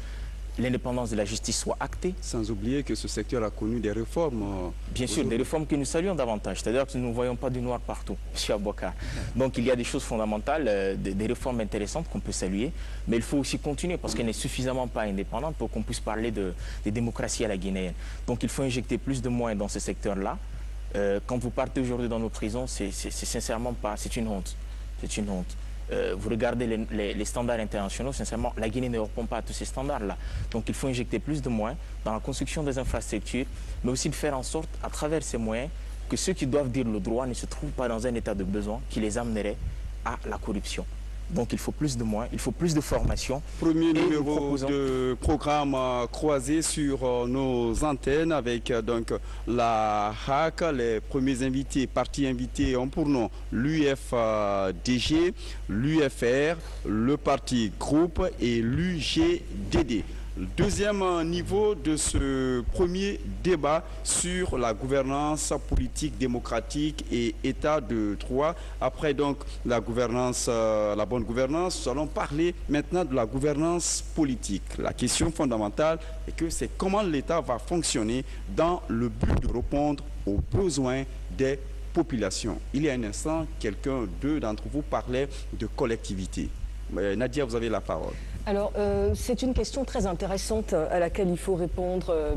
l'indépendance de la justice soit actée. Sans oublier que ce secteur a connu des réformes. Euh, Bien sûr, des réformes que nous saluons davantage. C'est-à-dire que nous ne voyons pas du noir partout, M. Aboka. Donc il y a des choses fondamentales, euh, des, réformes intéressantes qu'on peut saluer, mais il faut aussi continuer parce qu'elle n'est suffisamment pas indépendante pour qu'on puisse parler de, démocratie à la guinéenne. Donc il faut injecter plus de moyens dans ce secteur-là. Euh, quand vous partez aujourd'hui dans nos prisons, c'est sincèrement pas, c'est une honte. C'est une honte. Euh, vous regardez les, standards internationaux, sincèrement, la Guinée ne répond pas à tous ces standards-là. Donc il faut injecter plus de moyens dans la construction des infrastructures, mais aussi de faire en sorte, à travers ces moyens, que ceux qui doivent dire le droit ne se trouvent pas dans un état de besoin qui les amènerait à la corruption. Donc il faut plus de moyens, il faut plus de formation. Premier numéro de programme euh, croisé sur euh, nos antennes avec euh, donc la HAC. Les premiers invités, partis invités ont pour nom l'UFDG, l'UFR, le parti groupe et l'UGDD. Deuxième niveau de ce premier débat sur la gouvernance politique démocratique et état de droit. Après donc la gouvernance, euh, la bonne gouvernance, nous allons parler maintenant de la gouvernance politique. La question fondamentale est que c'est comment l'État va fonctionner dans le but de répondre aux besoins des populations. Il y a un instant, quelqu'un, deux d'entre vous parlait de collectivité. Nadia, vous avez la parole. Alors, euh, c'est une question très intéressante euh, à laquelle il faut répondre. Euh.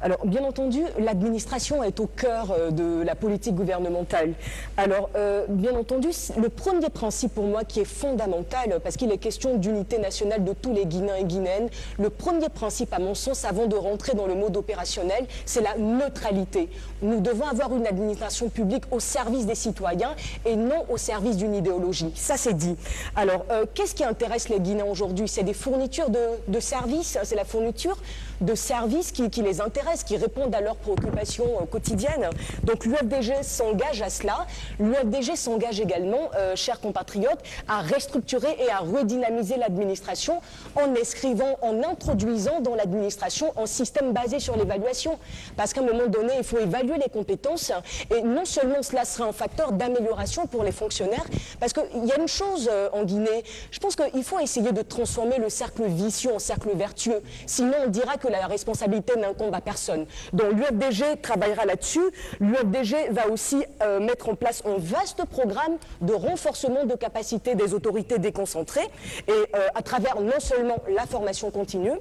Alors, bien entendu, l'administration est au cœur de la politique gouvernementale. Alors, bien entendu, le premier principe pour moi qui est fondamental, parce qu'il est question d'unité nationale de tous les Guinéens et Guinéennes, le premier principe, à mon sens, avant de rentrer dans le mode opérationnel, c'est la neutralité. Nous devons avoir une administration publique au service des citoyens et non au service d'une idéologie. Ça, c'est dit. Alors, qu'est-ce qui intéresse les Guinéens aujourd'hui? C'est des fournitures de, services, c'est la fourniture de services qui, les intéressent, qui répondent à leurs préoccupations euh, quotidiennes. Donc l'UFDG s'engage à cela. L'UFDG s'engage également, euh, chers compatriotes, à restructurer et à redynamiser l'administration en inscrivant, en introduisant dans l'administration un système basé sur l'évaluation. Parce qu'à un moment donné, il faut évaluer les compétences et non seulement cela sera un facteur d'amélioration pour les fonctionnaires, parce qu'il y a une chose euh, en Guinée, je pense qu'il faut essayer de transformer le cercle vicieux en cercle vertueux. Sinon, on dira que la responsabilité n'incombe à personne. Donc l'UFDG travaillera là-dessus. L'UFDG va aussi euh, mettre en place un vaste programme de renforcement de capacité des autorités déconcentrées et euh, à travers non seulement la formation continue,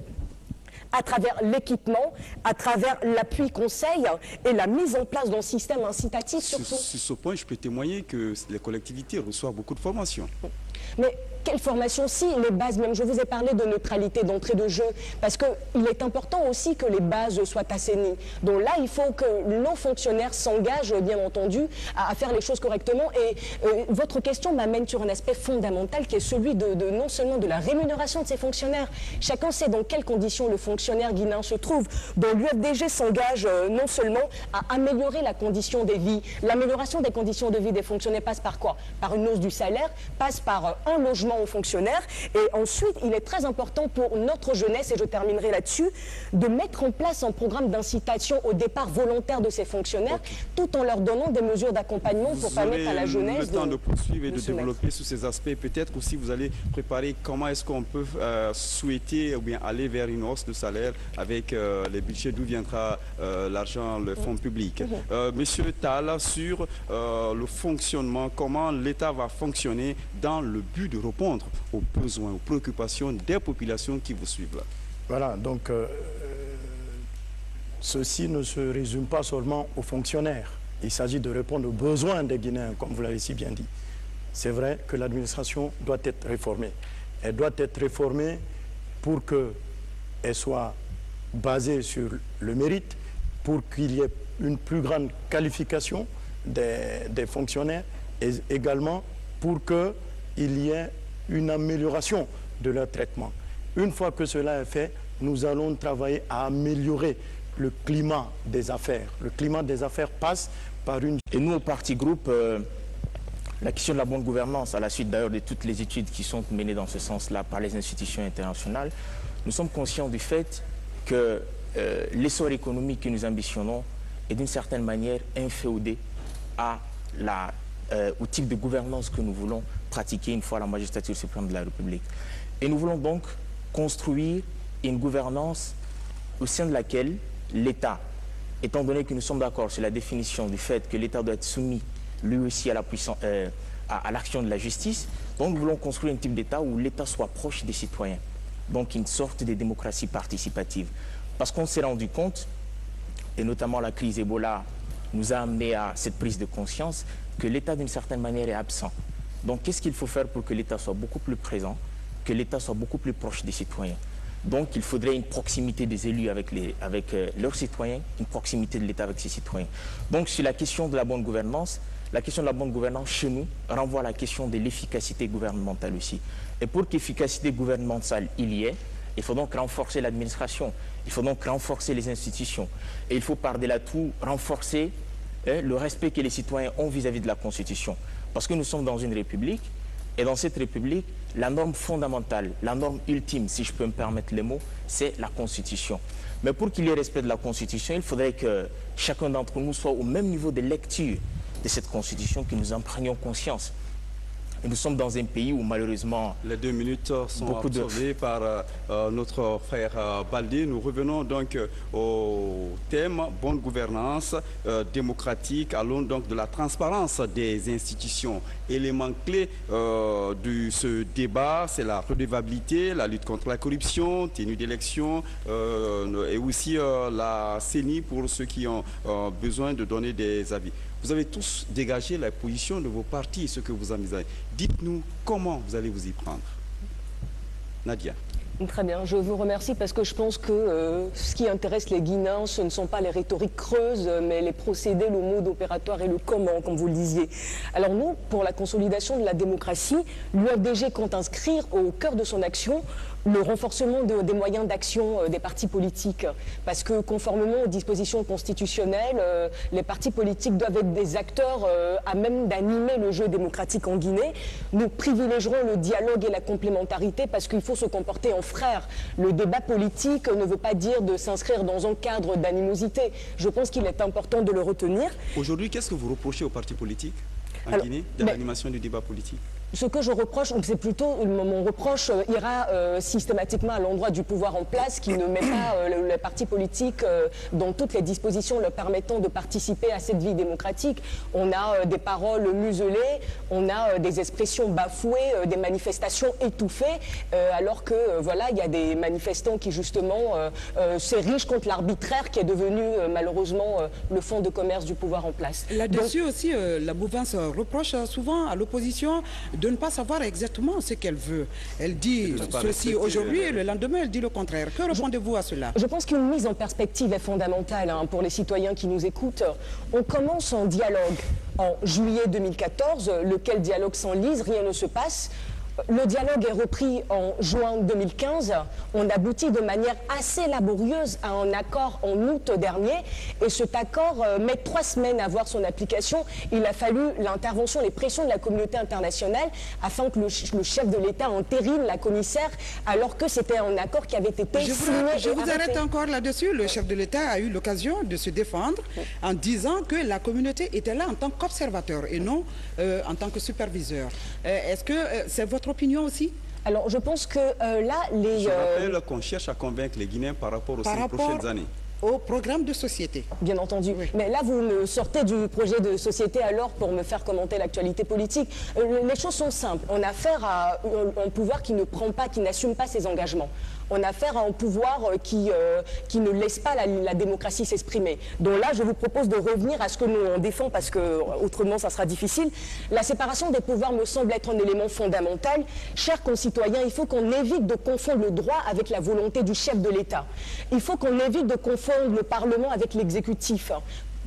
à travers l'équipement, à travers l'appui conseil et la mise en place d'un système incitatif surtout. Sur, ce point, je peux témoigner que les collectivités reçoivent beaucoup de formations. Mais quelle formation Si, les bases, même je vous ai parlé de neutralité d'entrée de jeu, parce qu'il est important aussi que les bases soient assainies. Donc là, il faut que nos fonctionnaires s'engagent, bien entendu, à, faire les choses correctement. Et euh, votre question m'amène sur un aspect fondamental qui est celui de, non seulement de la rémunération de ces fonctionnaires. Chacun sait dans quelles conditions le fonctionnaire guinéen se trouve. Donc l'UFDG s'engage euh, non seulement à améliorer la condition des vies. L'amélioration des conditions de vie des fonctionnaires passe par quoi? Par une hausse du salaire, passe par euh, un logement aux fonctionnaires. Et ensuite, il est très important pour notre jeunesse, et je terminerai là-dessus, de mettre en place un programme d'incitation au départ volontaire de ces fonctionnaires, tout en leur donnant des mesures d'accompagnement pour permettre à la jeunesse le temps de, poursuivre et de, développer sur ces aspects. Peut-être aussi vous allez préparer comment est-ce qu'on peut euh, souhaiter ou bien aller vers une hausse de salaire avec euh, les budgets d'où viendra euh, l'argent, le fonds public. Mhm. Monsieur Tala, sur le fonctionnement, comment l'État va fonctionner dans le but de répondre aux besoins, aux préoccupations des populations qui vous suivent là. Voilà, donc euh, ceci ne se résume pas seulement aux fonctionnaires. Il s'agit de répondre aux besoins des Guinéens, comme vous l'avez si bien dit. C'est vrai que l'administration doit être réformée. Elle doit être réformée pour qu'elle soit basée sur le mérite, pour qu'il y ait une plus grande qualification des, des fonctionnaires et également pour que il y ait une amélioration de leur traitement. Une fois que cela est fait, nous allons travailler à améliorer le climat des affaires. Le climat des affaires passe par une... Et nous, au Parti Groupe, euh, la question de la bonne gouvernance, à la suite d'ailleurs de toutes les études qui sont menées dans ce sens-là par les institutions internationales, nous sommes conscients du fait que euh, l'essor économique que nous ambitionnons est d'une certaine manière inféodé à la, euh, au type de gouvernance que nous voulons pratiquer une fois la magistrature suprême de la République. Et nous voulons donc construire une gouvernance au sein de laquelle l'État, étant donné que nous sommes d'accord sur la définition du fait que l'État doit être soumis lui aussi à l'action euh, de la justice, donc nous voulons construire un type d'État où l'État soit proche des citoyens, donc une sorte de démocratie participative. Parce qu'on s'est rendu compte, et notamment la crise Ebola nous a amené à cette prise de conscience, que l'État d'une certaine manière est absent. Donc qu'est-ce qu'il faut faire pour que l'État soit beaucoup plus présent, que l'État soit beaucoup plus proche des citoyens? Donc il faudrait une proximité des élus avec, euh, leurs citoyens, une proximité de l'État avec ses citoyens. Donc sur la question de la bonne gouvernance, la question de la bonne gouvernance chez nous renvoie à la question de l'efficacité gouvernementale aussi. Et pour qu'efficacité gouvernementale il y ait, il faut donc renforcer l'administration, il faut donc renforcer les institutions. Et il faut par-delà tout renforcer hein, le respect que les citoyens ont vis à -vis de la Constitution. Parce que nous sommes dans une république, et dans cette république, la norme fondamentale, la norme ultime, si je peux me permettre les mots, c'est la Constitution. Mais pour qu'il y ait respect de la Constitution, il faudrait que chacun d'entre nous soit au même niveau de lecture de cette Constitution, que nous en prenions conscience nous sommes dans un pays où malheureusement... Les deux minutes sont beaucoup absorbées par euh, euh, notre frère euh, Baldi. Nous revenons donc au thème bonne gouvernance démocratique, allons donc de la transparence des institutions. Élément clé de ce débat, c'est la redevabilité, la lutte contre la corruption, tenue d'élection et aussi la CENI pour ceux qui ont besoin de donner des avis. Vous avez tous dégagé la position de vos partis et ce que vous envisagez. Dites-nous comment vous allez vous y prendre. Nadia. Très bien, je vous remercie parce que je pense que euh, ce qui intéresse les Guinéens, ce ne sont pas les rhétoriques creuses, mais les procédés, le mode opératoire et le comment, comme vous le disiez. Alors nous, pour la consolidation de la démocratie, l'UFDG compte inscrire au cœur de son action le renforcement des moyens d'action euh, des partis politiques. Parce que conformément aux dispositions constitutionnelles, euh, les partis politiques doivent être des acteurs à même d'animer le jeu démocratique en Guinée. Nous privilégierons le dialogue et la complémentarité parce qu'il faut se comporter en frère. Le débat politique ne veut pas dire de s'inscrire dans un cadre d'animosité. Je pense qu'il est important de le retenir. Aujourd'hui, qu'est-ce que vous reprochez aux partis politiques en Guinée de l'animation du débat politique? Ce que je reproche, c'est plutôt mon reproche euh, ira euh, systématiquement à l'endroit du pouvoir en place qui ne met pas euh, les partis politiques dans toutes les dispositions leur permettant de participer à cette vie démocratique. On a des paroles muselées, on a des expressions bafouées, des manifestations étouffées, alors que voilà, il y a des manifestants qui justement s'érigent contre l'arbitraire qui est devenu malheureusement le fond de commerce du pouvoir en place. Là-dessus aussi, la mouvance reproche souvent à l'opposition de ne pas savoir exactement ce qu'elle veut. Elle dit ceci aujourd'hui et le lendemain, elle dit le contraire. Que répondez-vous à cela? Je pense qu'une mise en perspective est fondamentale hein, pour les citoyens qui nous écoutent. On commence en dialogue en juillet 2014, lequel dialogue s'enlise, rien ne se passe. Le dialogue est repris en juin 2015. On aboutit de manière assez laborieuse à un accord en août dernier. Et cet accord euh, met trois semaines à voir son application. Il a fallu l'intervention, les pressions de la communauté internationale afin que le, chef de l'État entérine la commissaire alors que c'était un accord qui avait été je signé. Vous, je vous arrête encore là-dessus. Le chef de l'État a eu l'occasion de se défendre en disant que la communauté était là en tant qu'observateur et non euh, en tant que superviseur. Euh, est-ce que c'est votre opinion aussi alors, je pense que euh, là, les... Je rappelle qu'on cherche à convaincre les Guinéens par rapport aux cinq prochaines années au programme de société. Bien entendu. Mais là, vous me sortez du projet de société alors pour me faire commenter l'actualité politique. Euh, les choses sont simples. On a affaire à un pouvoir qui ne prend pas, qui n'assume pas ses engagements on a affaire à un pouvoir euh, qui, euh, qui ne laisse pas la, démocratie s'exprimer. Donc là, je vous propose de revenir à ce que nous on défend parce que autrement ça sera difficile. La séparation des pouvoirs me semble être un élément fondamental. Chers concitoyens, il faut qu'on évite de confondre le droit avec la volonté du chef de l'État. Il faut qu'on évite de confondre le Parlement avec l'exécutif.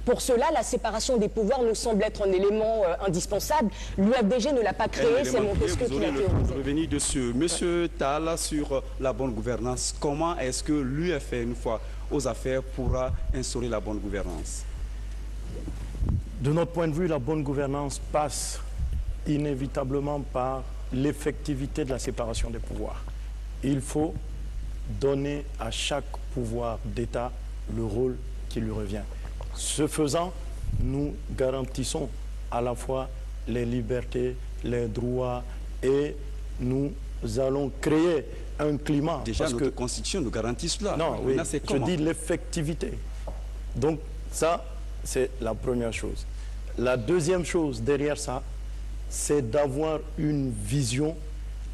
Pour cela, la séparation des pouvoirs nous semble être un élément euh, indispensable. L'UFDG ne l'a pas créé, c'est Montesquieu qui l'a théorisé. revenir dessus. Monsieur Tal, sur la bonne gouvernance, comment est-ce que l'UFR, une fois aux affaires, pourra instaurer la bonne gouvernance? De notre point de vue, la bonne gouvernance passe inévitablement par l'effectivité de la séparation des pouvoirs. Il faut donner à chaque pouvoir d'État le rôle qui lui revient. Ce faisant, nous garantissons à la fois les libertés, les droits et nous allons créer un climat. Déjà, parce notre que... constitution nous garantit cela. Non, oui, je dis l'effectivité. Donc, ça, c'est la première chose. La deuxième chose derrière ça, c'est d'avoir une vision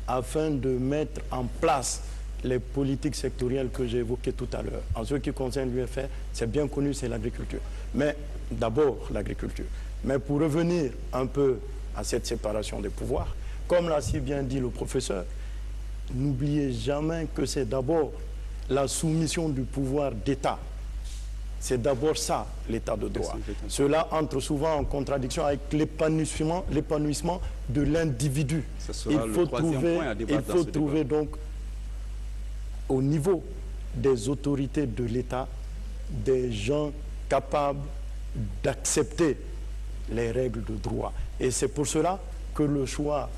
afin de mettre en place les politiques sectorielles que j'ai évoquées tout à l'heure. En ce qui concerne l'UFR, c'est bien connu, c'est l'agriculture. Mais d'abord l'agriculture. Mais pour revenir un peu à cette séparation des pouvoirs, comme l'a si bien dit le professeur, n'oubliez jamais que c'est d'abord la soumission du pouvoir d'État. C'est d'abord ça, l'état de droit. Cela entre souvent en contradiction avec l'épanouissement de l'individu. Il faut trouver, il faut trouver donc au niveau des autorités de l'État des gens capables d'accepter les règles de droit. Et c'est pour cela que le choix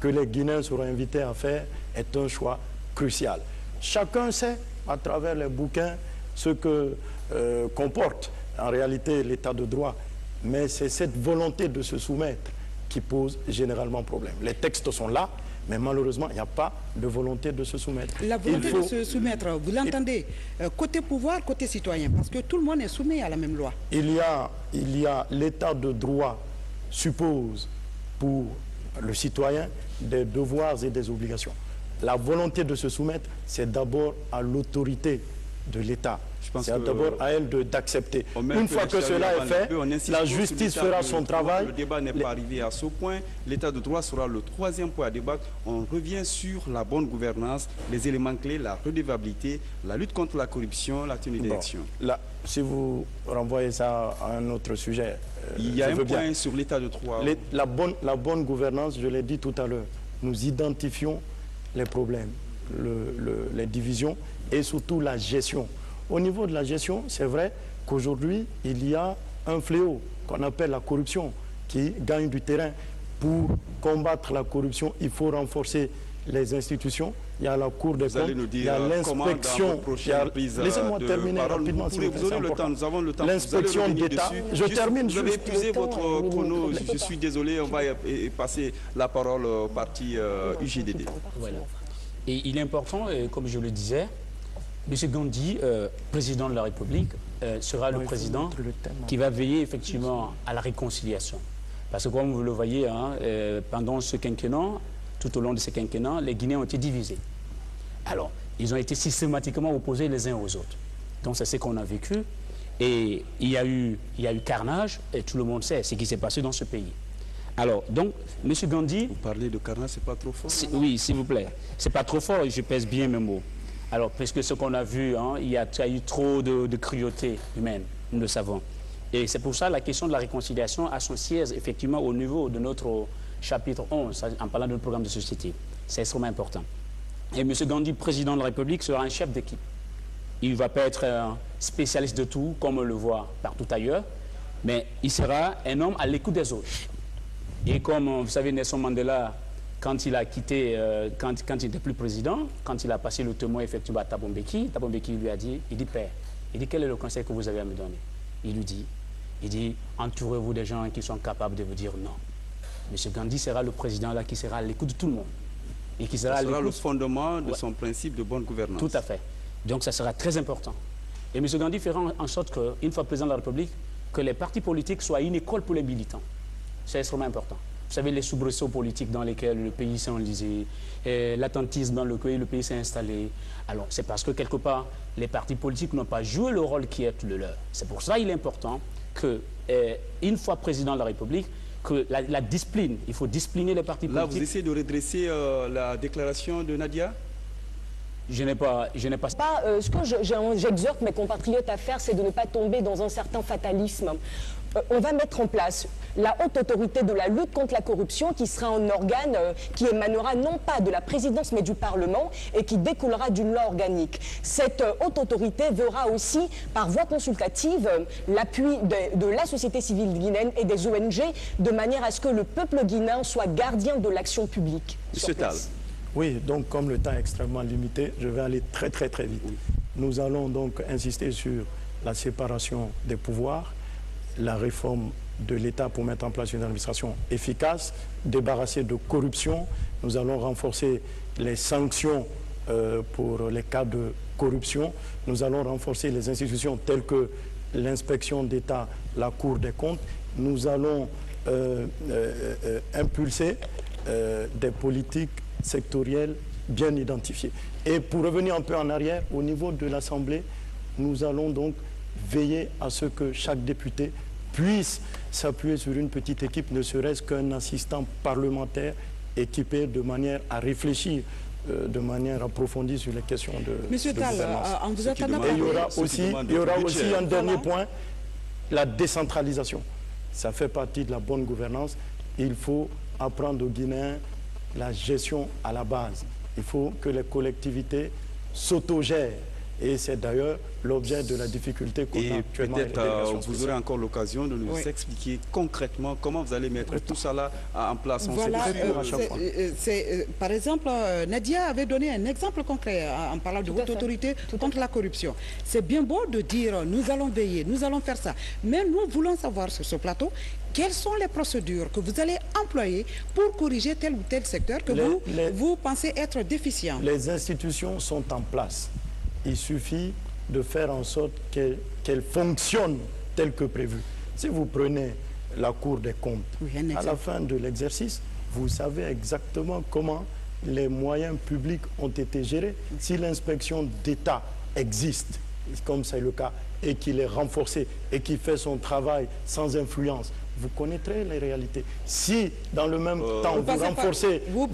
que les Guinéens seront invités à faire est un choix crucial. Chacun sait, à travers les bouquins, ce que euh, comporte en réalité l'état de droit, mais c'est cette volonté de se soumettre qui pose généralement problème. Les textes sont là, mais malheureusement, il n'y a pas de volonté de se soumettre. La volonté de se soumettre, vous l'entendez, euh, côté pouvoir, côté citoyen, parce que tout le monde est soumis à la même loi. Il y a, il y a l'état de droit suppose pour le citoyen des devoirs et des obligations. La volonté de se soumettre, c'est d'abord à l'autorité de l'État. C'est d'abord à elle d'accepter. Une fois que cela est fait, la justice fera son travail. Le débat n'est pas arrivé à ce point. L'état de droit sera le troisième point à débattre. On revient sur la bonne gouvernance, les éléments clés, la redevabilité, la lutte contre la corruption, la tenue d'élection. Là, si vous renvoyez ça à un autre sujet, euh, il y a un point sur l'état de droit. la, bonne, la bonne gouvernance, je l'ai dit tout à l'heure, nous identifions les problèmes, les divisions et surtout la gestion. Au niveau de la gestion, c'est vrai qu'aujourd'hui, il y a un fléau qu'on appelle la corruption qui gagne du terrain. Pour combattre la corruption, il faut renforcer les institutions. Il y a la Cour des comptes, il y a l'inspection. Laissez-moi terminer rapidement. Vous, vous le temps, nous avons le temps. L'inspection d'État. Je termine Vous avez épuisé votre chrono. Je suis désolé, on va passer la parole au parti UGDD. Voilà. Et il est important, comme je le disais, M. Gandhi, euh, président de la République, euh, sera le président qui va veiller effectivement à la réconciliation. Parce que comme vous le voyez, hein, euh, pendant ce quinquennat, tout au long de ce quinquennat, les Guinéens ont été divisés. Alors, ils ont été systématiquement opposés les uns aux autres. Donc c'est ce qu'on a vécu. Et il y, a eu, il y a eu carnage, et tout le monde sait ce qui s'est passé dans ce pays. Alors, donc, M. Gandhi... Vous parlez de carnage, c'est pas trop fort Oui, s'il vous plaît. C'est pas trop fort, je pèse bien mes mots. Alors, puisque ce qu'on a vu, hein, il, y a, eu trop de, cruauté humaine, nous le savons. Et c'est pour ça la question de la réconciliation a son siège effectivement au niveau de notre chapitre 11, en parlant de notre programme de société. C'est extrêmement important. Et M. Gandhi, président de la République, sera un chef d'équipe. Il ne va pas être un spécialiste de tout, comme on le voit partout ailleurs, mais il sera un homme à l'écoute des autres. Et comme vous savez, Nelson Mandela quand il a quitté, euh, quand, quand, il n'était plus président, quand il a passé le témoin effectivement à Tabombeki, Tabombeki lui a dit, il dit, Père, il dit, quel est le conseil que vous avez à me donner? Il lui dit, il dit, entourez-vous des gens qui sont capables de vous dire non. M. Gandhi sera le président là qui sera à l'écoute de tout le monde. Et qui sera, sera le fondement de son principe de bonne gouvernance. Tout à fait. Donc ça sera très important. Et M. Gandhi fera en sorte qu'une fois président de la République, que les partis politiques soient une école pour les militants. C'est extrêmement important. Vous savez, les soubresauts politiques dans lesquels le pays s'est enlisé, l'attentisme dans lequel le pays s'est installé. Alors, c'est parce que quelque part, les partis politiques n'ont pas joué le rôle qui est le leur. C'est pour ça qu'il est important que, eh, une fois président de la République, que la, discipline, il faut discipliner les partis politiques. Là, vous essayez de redresser euh, la déclaration de Nadia? Je n'ai pas, je n'ai pas. Euh, ce que j'exhorte mes compatriotes à faire, c'est de ne pas tomber dans un certain fatalisme. Euh, on va mettre en place la haute autorité de la lutte contre la corruption qui sera un organe euh, qui émanera non pas de la présidence mais du Parlement et qui découlera d'une loi organique. Cette euh, haute autorité verra aussi par voie consultative l'appui de, la société civile guinéenne et des ONG de manière à ce que le peuple guinéen soit gardien de l'action publique. Monsieur Tal. Oui, donc comme le temps est extrêmement limité, je vais aller très très très vite. Nous allons donc insister sur la séparation des pouvoirs, la réforme de l'État pour mettre en place une administration efficace, débarrassée de corruption. Nous allons renforcer les sanctions euh, pour les cas de corruption. Nous allons renforcer les institutions telles que l'inspection d'État, la Cour des comptes. Nous allons euh, euh, impulser des politiques sectorielles bien identifiées. Et pour revenir un peu en arrière, au niveau de l'Assemblée, nous allons donc veiller à ce que chaque député puisse s'appuyer sur une petite équipe, ne serait-ce qu'un assistant parlementaire équipé de manière à réfléchir euh, de manière approfondie sur les questions de, Monsieur Tal, en vous attendant... il y aura aussi, il y aura aussi un dernier point, la décentralisation. Ça fait partie de la bonne gouvernance. Il faut apprendre aux Guinéens la gestion à la base. Il faut que les collectivités s'autogèrent et c'est d'ailleurs l'objet de la difficulté qu'on a actuellement. peut-être euh, vous aurez encore l'occasion de nous expliquer concrètement comment vous allez mettre tout ça là en place. voilà, euh, par exemple, euh, Nadia avait donné un exemple concret en parlant de votre autorité contre la corruption. C'est bien beau de dire nous allons veiller, nous allons faire ça. Mais nous voulons savoir sur ce plateau quelles sont les procédures que vous allez employer pour corriger tel ou tel secteur que vous, vous pensez être déficient? Les institutions sont en place. Il suffit de faire en sorte qu'elle fonctionne telle que prévu. Si vous prenez la Cour des comptes, à la fin de l'exercice, vous savez exactement comment les moyens publics ont été gérés. Si l'inspection d'État existe, comme c'est le cas, et qu'il est renforcé et qu'il fait son travail sans influence, vous connaîtrez les réalités. Si, dans le même euh, temps, vous, renforcez, vous,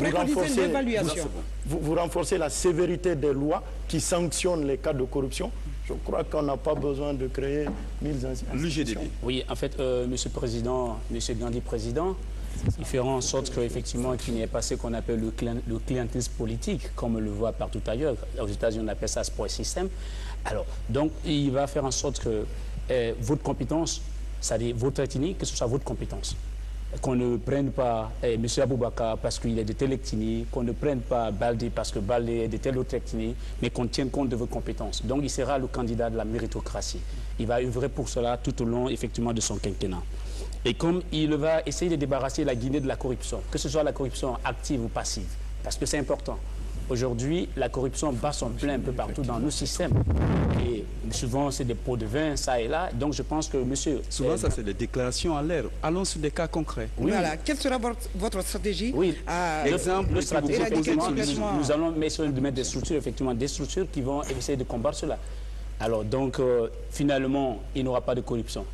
vous, renforcez la sévérité des lois qui sanctionnent les cas de corruption, je crois qu'on n'a pas besoin de créer mille institutions. Oui, en fait, euh, Monsieur le Président, Monsieur Gandhi Président, il fera en sorte qu'effectivement, qu'il n'y ait pas ce qu'on appelle le, le, clientélisme politique, comme on le voit partout ailleurs. Aux États-Unis, on appelle ça ce système. Alors, donc, il va faire en sorte que euh, votre compétence c'est-à-dire votre ethnie, que ce soit votre compétence. Qu'on ne prenne pas eh, M. Aboubaka parce qu'il est de telle ethnie, qu'on ne prenne pas Baldi parce que Baldi est de telle autre ethnie, mais qu'on tienne compte de vos compétences. Donc il sera le candidat de la méritocratie. Il va œuvrer pour cela tout au long, effectivement, de son quinquennat. Et comme il va essayer de débarrasser la Guinée de la corruption, que ce soit la corruption active ou passive, parce que c'est important. Aujourd'hui, la corruption bat son plein un peu partout dans nos systèmes. Et souvent, c'est des pots de vin, ça et là. Donc, je pense que, monsieur... Souvent, ça, c'est des déclarations en l'air. Allons sur des cas concrets. Voilà. Quelle sera votre, stratégie Oui. Exemple, le stratégie, nous, nous, allons mettre des structures, effectivement, des structures qui vont essayer de combattre cela. Alors, donc, euh, finalement, il n'y aura pas de corruption.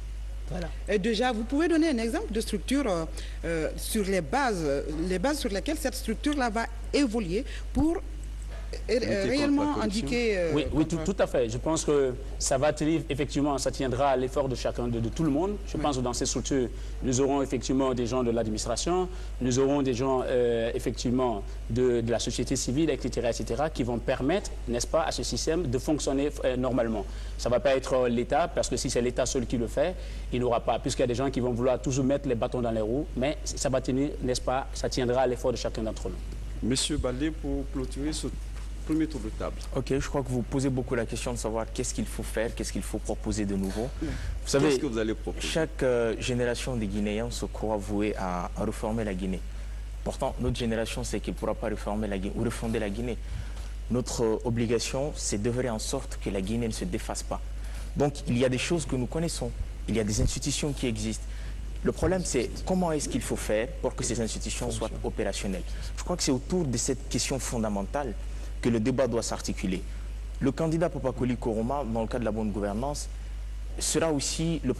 Voilà. Et déjà, vous pouvez donner un exemple de structure euh, euh, sur les bases, les bases sur lesquelles cette structure-là va évoluer pour réellement indiqué euh, oui, oui tout, à fait. Je pense que ça va tenir, effectivement, ça tiendra à l'effort de chacun, de, tout le monde. Je pense que dans ces structures, nous aurons effectivement des gens de l'administration, nous aurons des gens, euh, effectivement, de, la société civile, etc., etc., qui vont permettre, n'est-ce pas, à ce système de fonctionner euh, normalement. Ça ne va pas être l'État, parce que si c'est l'État seul qui le fait, il n'aura pas, puisqu'il y a des gens qui vont vouloir toujours mettre les bâtons dans les roues, mais ça va tenir, n'est-ce pas, ça tiendra à l'effort de chacun d'entre nous. Monsieur Baldé, pour clôturer ce premier tour de table. Ok, je crois que vous posez beaucoup la question de savoir qu'est-ce qu'il faut faire, qu'est-ce qu'il faut proposer de nouveau. Vous savez, que vous allez proposer? chaque euh, génération des Guinéens se croit vouée à, réformer la Guinée. Pourtant, notre génération sait qu'il ne pourra pas réformer la Guinée ou refonder la Guinée. Notre euh, obligation, c'est de faire en sorte que la Guinée ne se défasse pas. Donc, il y a des choses que nous connaissons. Il y a des institutions qui existent. Le problème, c'est comment est-ce qu'il faut faire pour que ces institutions soient opérationnelles? Je crois que c'est autour de cette question fondamentale que le débat doit s'articuler. Le candidat Papakoli Koroma, dans le cadre de la bonne gouvernance, sera aussi le